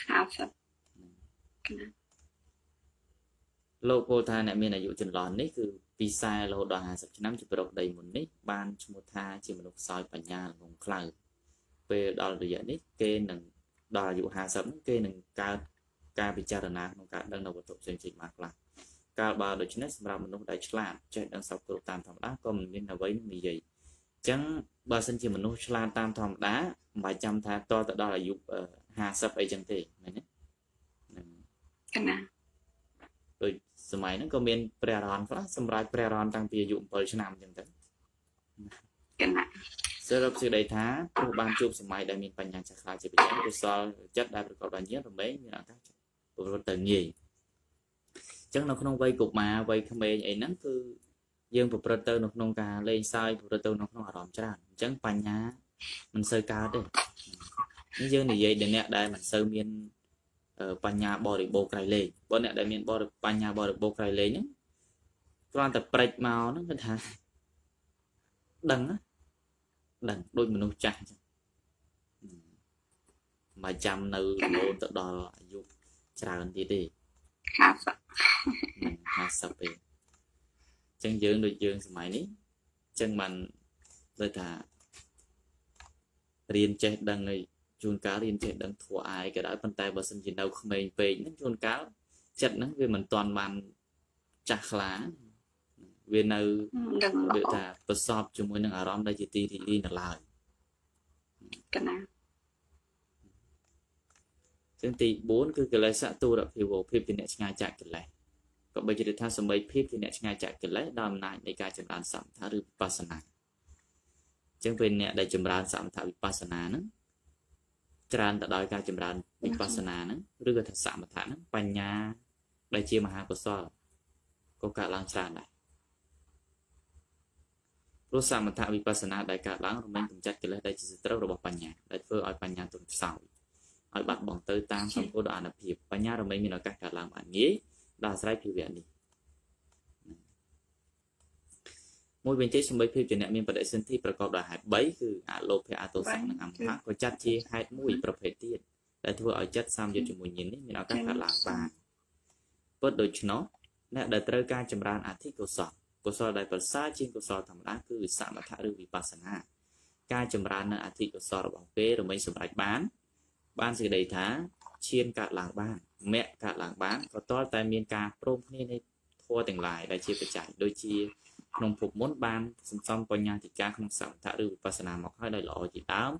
លោកពោលថាអ្នកមានអាយុចន្លោះនេះគឺពី40រហូតដល់50ឆ្នាំជាប្រុសដីមុននេះបានឈ្មោះថាជាមនុស្សខ្សោយបញ្ញាល្ងងខ្លៅពេលដល់រយៈនេះគេនឹងដល់អាយុ50នេះគេនឹងកើតការពិចារណាក្នុងការដឹងនៅវត្ថុផ្សេងៗមកខ្លះ កាលបើដូច្នេះសម្រាប់មនុស្សដែលឆ្លាតចេះដឹងសពគ្រប់តាមធម្មតាក៏មិនមានអ្វីនឹងនិយាយអញ្ចឹងបើសិនជាមនុស្សឆ្លាតតាមធម្មតាមិនបាច់ចាំថាតទៅដល់អាយុ50អីចឹងទេមែនទេកណាដូចសម័យហ្នឹងក៏មានព្រះអរហន្តខ្លះសម្រាប់ព្រះអរហន្តតាំងពីអាយុ7ឆ្នាំចឹងទៅកណាសរុបសេចក្តីថាព្រោះបានជួបសម័យដែលមានបញ្ញាចាស់ខ្លាជាប្រចាំកុសលចិត្តដែលប្រកបដោយញាណរមែងមានឱកាសប្រព្រឹត្តទៅងាយ អញ្ចឹងនៅក្នុងវ័យកុមារវ័យក្មេងអីហ្នឹងគឺយើងប្រព្រឹត្តទៅនៅក្នុងការលេងសើចប្រព្រឹត្តទៅនៅក្នុងអារម្មណ៍ច្រើនអញ្ចឹងបញ្ញាមិនសូវកើតទេនេះយើងនិយាយដល់អ្នកដែលមិនសូវមានបញ្ញាបរិបូរក្រៃលែងបើអ្នកដែលមានបរិបញ្ញាបរិបូរក្រៃលែងហ្នឹងគ្រាន់តែព្រិចមកហ្នឹងគឺថាដឹងដឹងដូចមនុស្សចាស់អញ្ចឹងមកចាំនៅរហូតទៅដល់អាយុច្រើនទៀតទេ50 50ពេកអញ្ចឹងយើងដូចយើងសម័យនេះអញ្ចឹងបានដូចថារៀនចេះដឹងឲ្យជួនកាលរៀនចេះដឹងធัวអាយក៏ដោយប៉ុន្តែបើសិនជានៅក្មេងពេកហ្នឹងជួនកាលចិត្តហ្នឹងវាមិនទាន់បានចាស់ខ្លាវានៅដូចថាប្រសពជាមួយនឹងអារម្មណ៍ដែលជាទីរីករាយនៅឡើយកណា ចឹងទី4គឺកិលេសទូរភិវោភាពជាអ្នកឆ្ងាយចាកកិលេសក៏បីជាថាសម្បីភាពជាអ្នកឆ្ងាយចាកកិលេសដោយអំណាចនៃការចម្រើនសមថៈឬវិបស្សនាចឹងពេលអ្នកដែលចម្រើនសមថៈវិបស្សនាហ្នឹងច្រើនទៅដោយការចម្រើនវិបស្សនាហ្នឹងឬក៏ថាសមថៈហ្នឹងបញ្ញាដែលជាមហាកុសលក៏កើតឡើងច្រើនដែរព្រោះសមថៈវិបស្សនាដែលកើតឡើងរមែងកម្ចាត់កិលេសដែលជាសត្រូវរបស់បញ្ញាដែលធ្វើឲ្យបញ្ញាទន់ខ្សោយ ឲ្យបាត់បង់ទៅតាមសម្ពោធដ៏អនុភាពបញ្ញារមែងមានឱកាសកើតឡើងបានងាយដោយអាស្រ័យភាវៈនេះមួយវិញទៀតសម្បិភាពជាអ្នកមានបដិសន្ធិប្រកបដោយហេតុ3គឺអលោភៈអតោសៈនិងអមហៈក៏ចាត់ជាហេតុមួយប្រភេទទៀតដែលធ្វើឲ្យចិត្តសាមយុទ្ធជាមួយញៀននេះមានឱកាសកើតឡើងបានពុតដូច្នោះអ្នកដែលត្រូវការចម្រើនអធិកុសលកុសលដែលប្រសើរជាងកុសលធម្មតាគឺសមថៈឬវិបស្សនាការចម្រើននៅអធិកុសលរបស់គេរមែងសម្រេចបាន បានសេចក្តីថាឈានកើតឡើងបានមគ្គកើតឡើងបានក៏តលតែមានការព្រមគ្នានៃធម៌ទាំងឡាយដែលជាបច្ច័យដូចជាក្នុងភពមុនបានសន្សំបញ្ញាធិការក្នុងសមថៈឬវិបស្សនាមកហើយដោយល្អជាដើម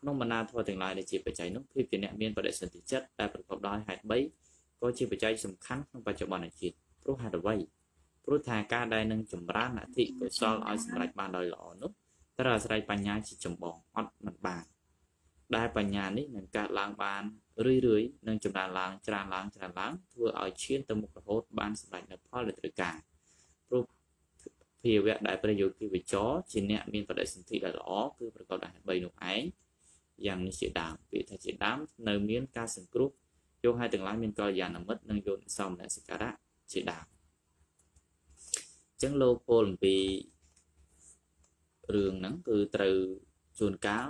ក្នុងបណ្ដាធម៌ទាំងឡាយដែលជាបច្ច័យនោះភាពជាអ្នកមានបដិសន្ធិចិត្តដែលប្រកបដោយហេតុ3ក៏ជាបច្ច័យសំខាន់ក្នុងបច្ចុប្បន្នជាតិព្រោះហេតុអ្វីព្រោះថាការដែលនឹងចម្រើនអធិកុសលឲ្យសម្រេចបានដោយល្អនោះត្រូវអាស្រ័យបញ្ញាជាចម្បងអត់មិនបាន ដែលបញ្ញានេះនឹងកើតឡើងបានរឿយរឿយនឹងចម្រើនឡើងច្រើនឡើងច្រើនឡើងធ្វើឲ្យឈានទៅមុខរហូតបានសម្រេចនូវផលដែលត្រូវការព្រោះភាវៈដែលប្រយោគពីវិចរជាអ្នកមានបដិសន្ធិដែលល្អគឺប្រកបដោយហេតុ3នោះឯងយ៉ាងនេះជាដើមពាក្យថាជាដើមនៅមានការសង្គ្រោះយកឲ្យទាំងឡាយមានកល្យាណមិត្តនិងយកសមនសិការៈជាដើមអញ្ចឹងលោកពោលអំពីរឿងហ្នឹងគឺត្រូវជួនកាល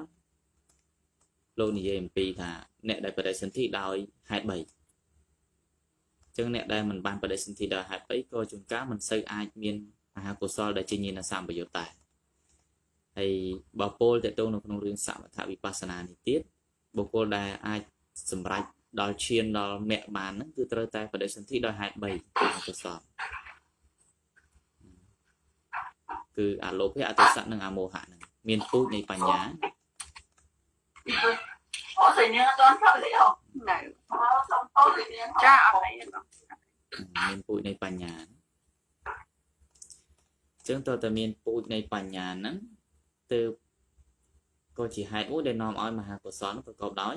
លោកនិយាយអំពីថាអ្នកដែលបដិសន្ធិដោយហេតុ3អញ្ចឹងអ្នកដែលមិនបានបដិសន្ធិដោយហេតុ3ក៏ជួនកាលមិនសូវអាចមានមហាកុសលដែលជាញាណសម្បយុទ្ធដែរហើយបើពោលតេតងនៅក្នុងរឿងសមថវិបស្សនានេះទៀតបុគ្គលដែលអាចសម្រេចដល់ឈានដល់មគ្គបានហ្នឹងគឺត្រូវតែបដិសន្ធិដោយហេតុ3អកុសលគឺអាលោភៈអតិសៈនិងអមោហៈហ្នឹងមានពូជនៃបញ្ញា Ủa thì như con thôi đi không? Này, không tốt thì như cha ở đây មានពូជនៃបញ្ញាចឹងតើតើមានពូជនៃបញ្ញាហ្នឹងទើបក៏ជាហេតុមួយដែលនាំឲ្យមហាកុសលប្រកបដោយ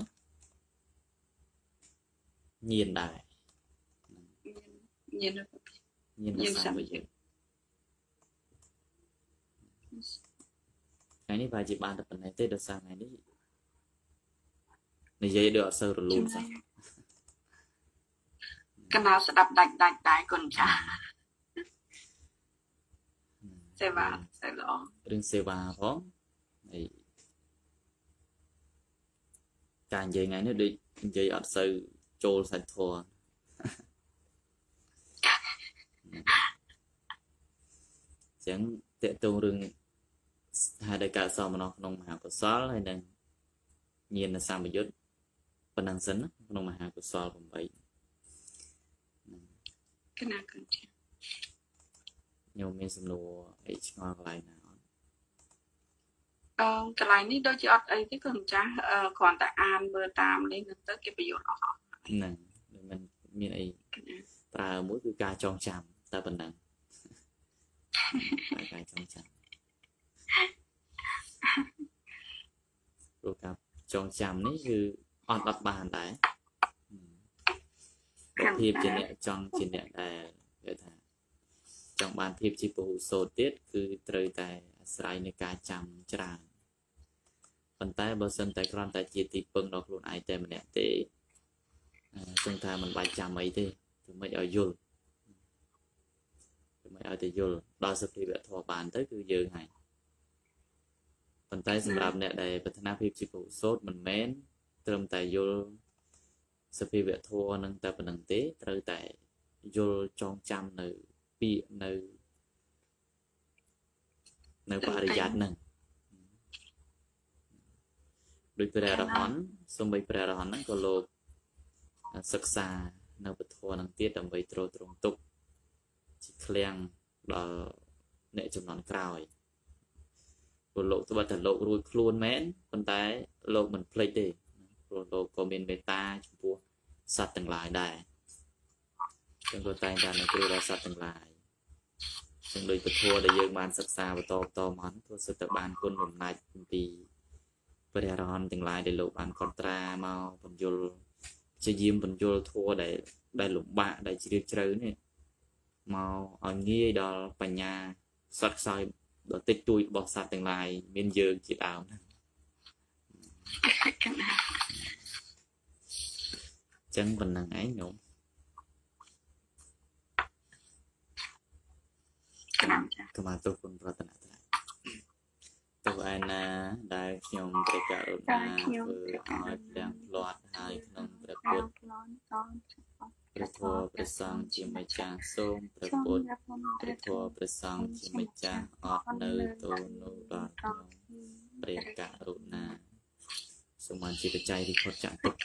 ញៀនដែរ Nhìn được ញៀនញៀនសសង្ង្វវយុយុទ្ធថ្ងៃនេះប្រហែលជាបានតែប៉ុណ្ណេះទេដោយសារថ្ងៃនេះ និយាយដូចអត់សូវរលូនសោះ cái nào sẽ đập đạch đạch đạch còn cha sẽ vào sẽ lo រឿងសេវាផងហើយការនិយាយថ្ងៃនេះដូចនិយាយអត់សូវចូលសាច់ធម៌ចឹងតកតងរឿងហេតុដែលកើតសមណោះក្នុងមហាកុសលហើយនឹងញាណសម្បយុទ្ធ ប៉ុណ្ណឹងសិនណាក្នុងមហាកុសល8 cái nào còn cha ញោមមានសំណួរអីឆ្ងល់កន្លែងណាអត់ ờ cái này ní đôi chị ọt ấy cái còn cha ờ còn tại an bơ tam lên gần tới cái biểu nó họ ហ្នឹងដូចមិនមានអី cái nào ប្រើមួយគឺការចងចាំតែប៉ុណ្ណឹងតែការចងចាំព្រោះការចងចាំនេះគឺ អត់អត់បានដែរបើភាពជាអ្នកចង់ជាអ្នកដែលគេថាចង់បានភាពជាពហុសោតទៀតគឺត្រូវតែអាស្រ័យនៃការចាំច្រើនប៉ុន្តែបើសិនតែគ្រាន់តែជាទីពឹងដល់ខ្លួនឯងតែម្នាក់ទេអឺសឹងថាមិនបាច់ចាំអីទេគឺមិនឲ្យយល់គឺមិនឲ្យតែយល់ដល់សភាវៈធម៌បានទៅគឺយើងហើយប៉ុន្តែសម្រាប់អ្នកដែលប្រាថ្នាភាពជាពហុសោតមិនមែន ត្រឹមតែយល់សភាវៈធម៌នឹងតែប៉ុណ្្នឹងទេត្រូវតែយល់ចងចាំនៅពាក្យនៅនៅបរិយាត្តិហ្នឹងដោយព្រះអរហន្តសូម្បីព្រះអរហន្តហ្នឹងក៏លោកសិក្សានៅពធនឹងទៀតដើម្បីត្រួតត្រងទុកជាឃ្លាំងដល់អ្នកចំនួនក្រោយព្រោះលោកត្បិតតែលោករួចខ្លួនមែនប៉ុន្តែលោកមិនភ្លេចទេ ព្រោះលោកក៏មានមេត្តាចំពោះសត្វទាំងឡាយដែរចឹងក៏តែងតែនៅគ្រូដល់សត្វទាំងឡាយចឹងដោយពធដែលយើងបានសិក្សាបន្តបន្តមកហ្នឹងក៏សិតតែបានគុណបំណាច់អំពីព្រះអរហន្តទាំងឡាយដែលលោកបានកត់ត្រាមកបញ្យលព្យាយាមបញ្យលធัวដែលដែលលំបាកដែលជ្រាលជ្រៅនេះមកឲ្យងាយដល់បញ្ញាសត្វខ្សោយដ៏តិចតួចរបស់សត្វទាំងឡាយមានយើងជាដើមហ្នឹង cái nào ចឹងប៉ុណ្ណឹងឯងញោម cái nào cha កមាទុគុណប្រតនត្រ័យទៅឯណាដែលខ្ញុំព្រះករុណាដែលខ្ញុំធ្វើព្រះករុណាឲ្យទាំងផ្លាត់ហើយក្នុងព្រះពុទ្ធ lon con ព្រះធម៌ព្រះសង្ឃជាម្ចាស់សូមព្រះ chung ពុទ្ធ ra con ព្រះធម៌ព្រះសង្ឃជាម្ចាស់អត់នៅទូនោះដល់ខ្ញុំព្រះករុណាសូមបានជាបច្ច័យរីផុតចាក់ទុក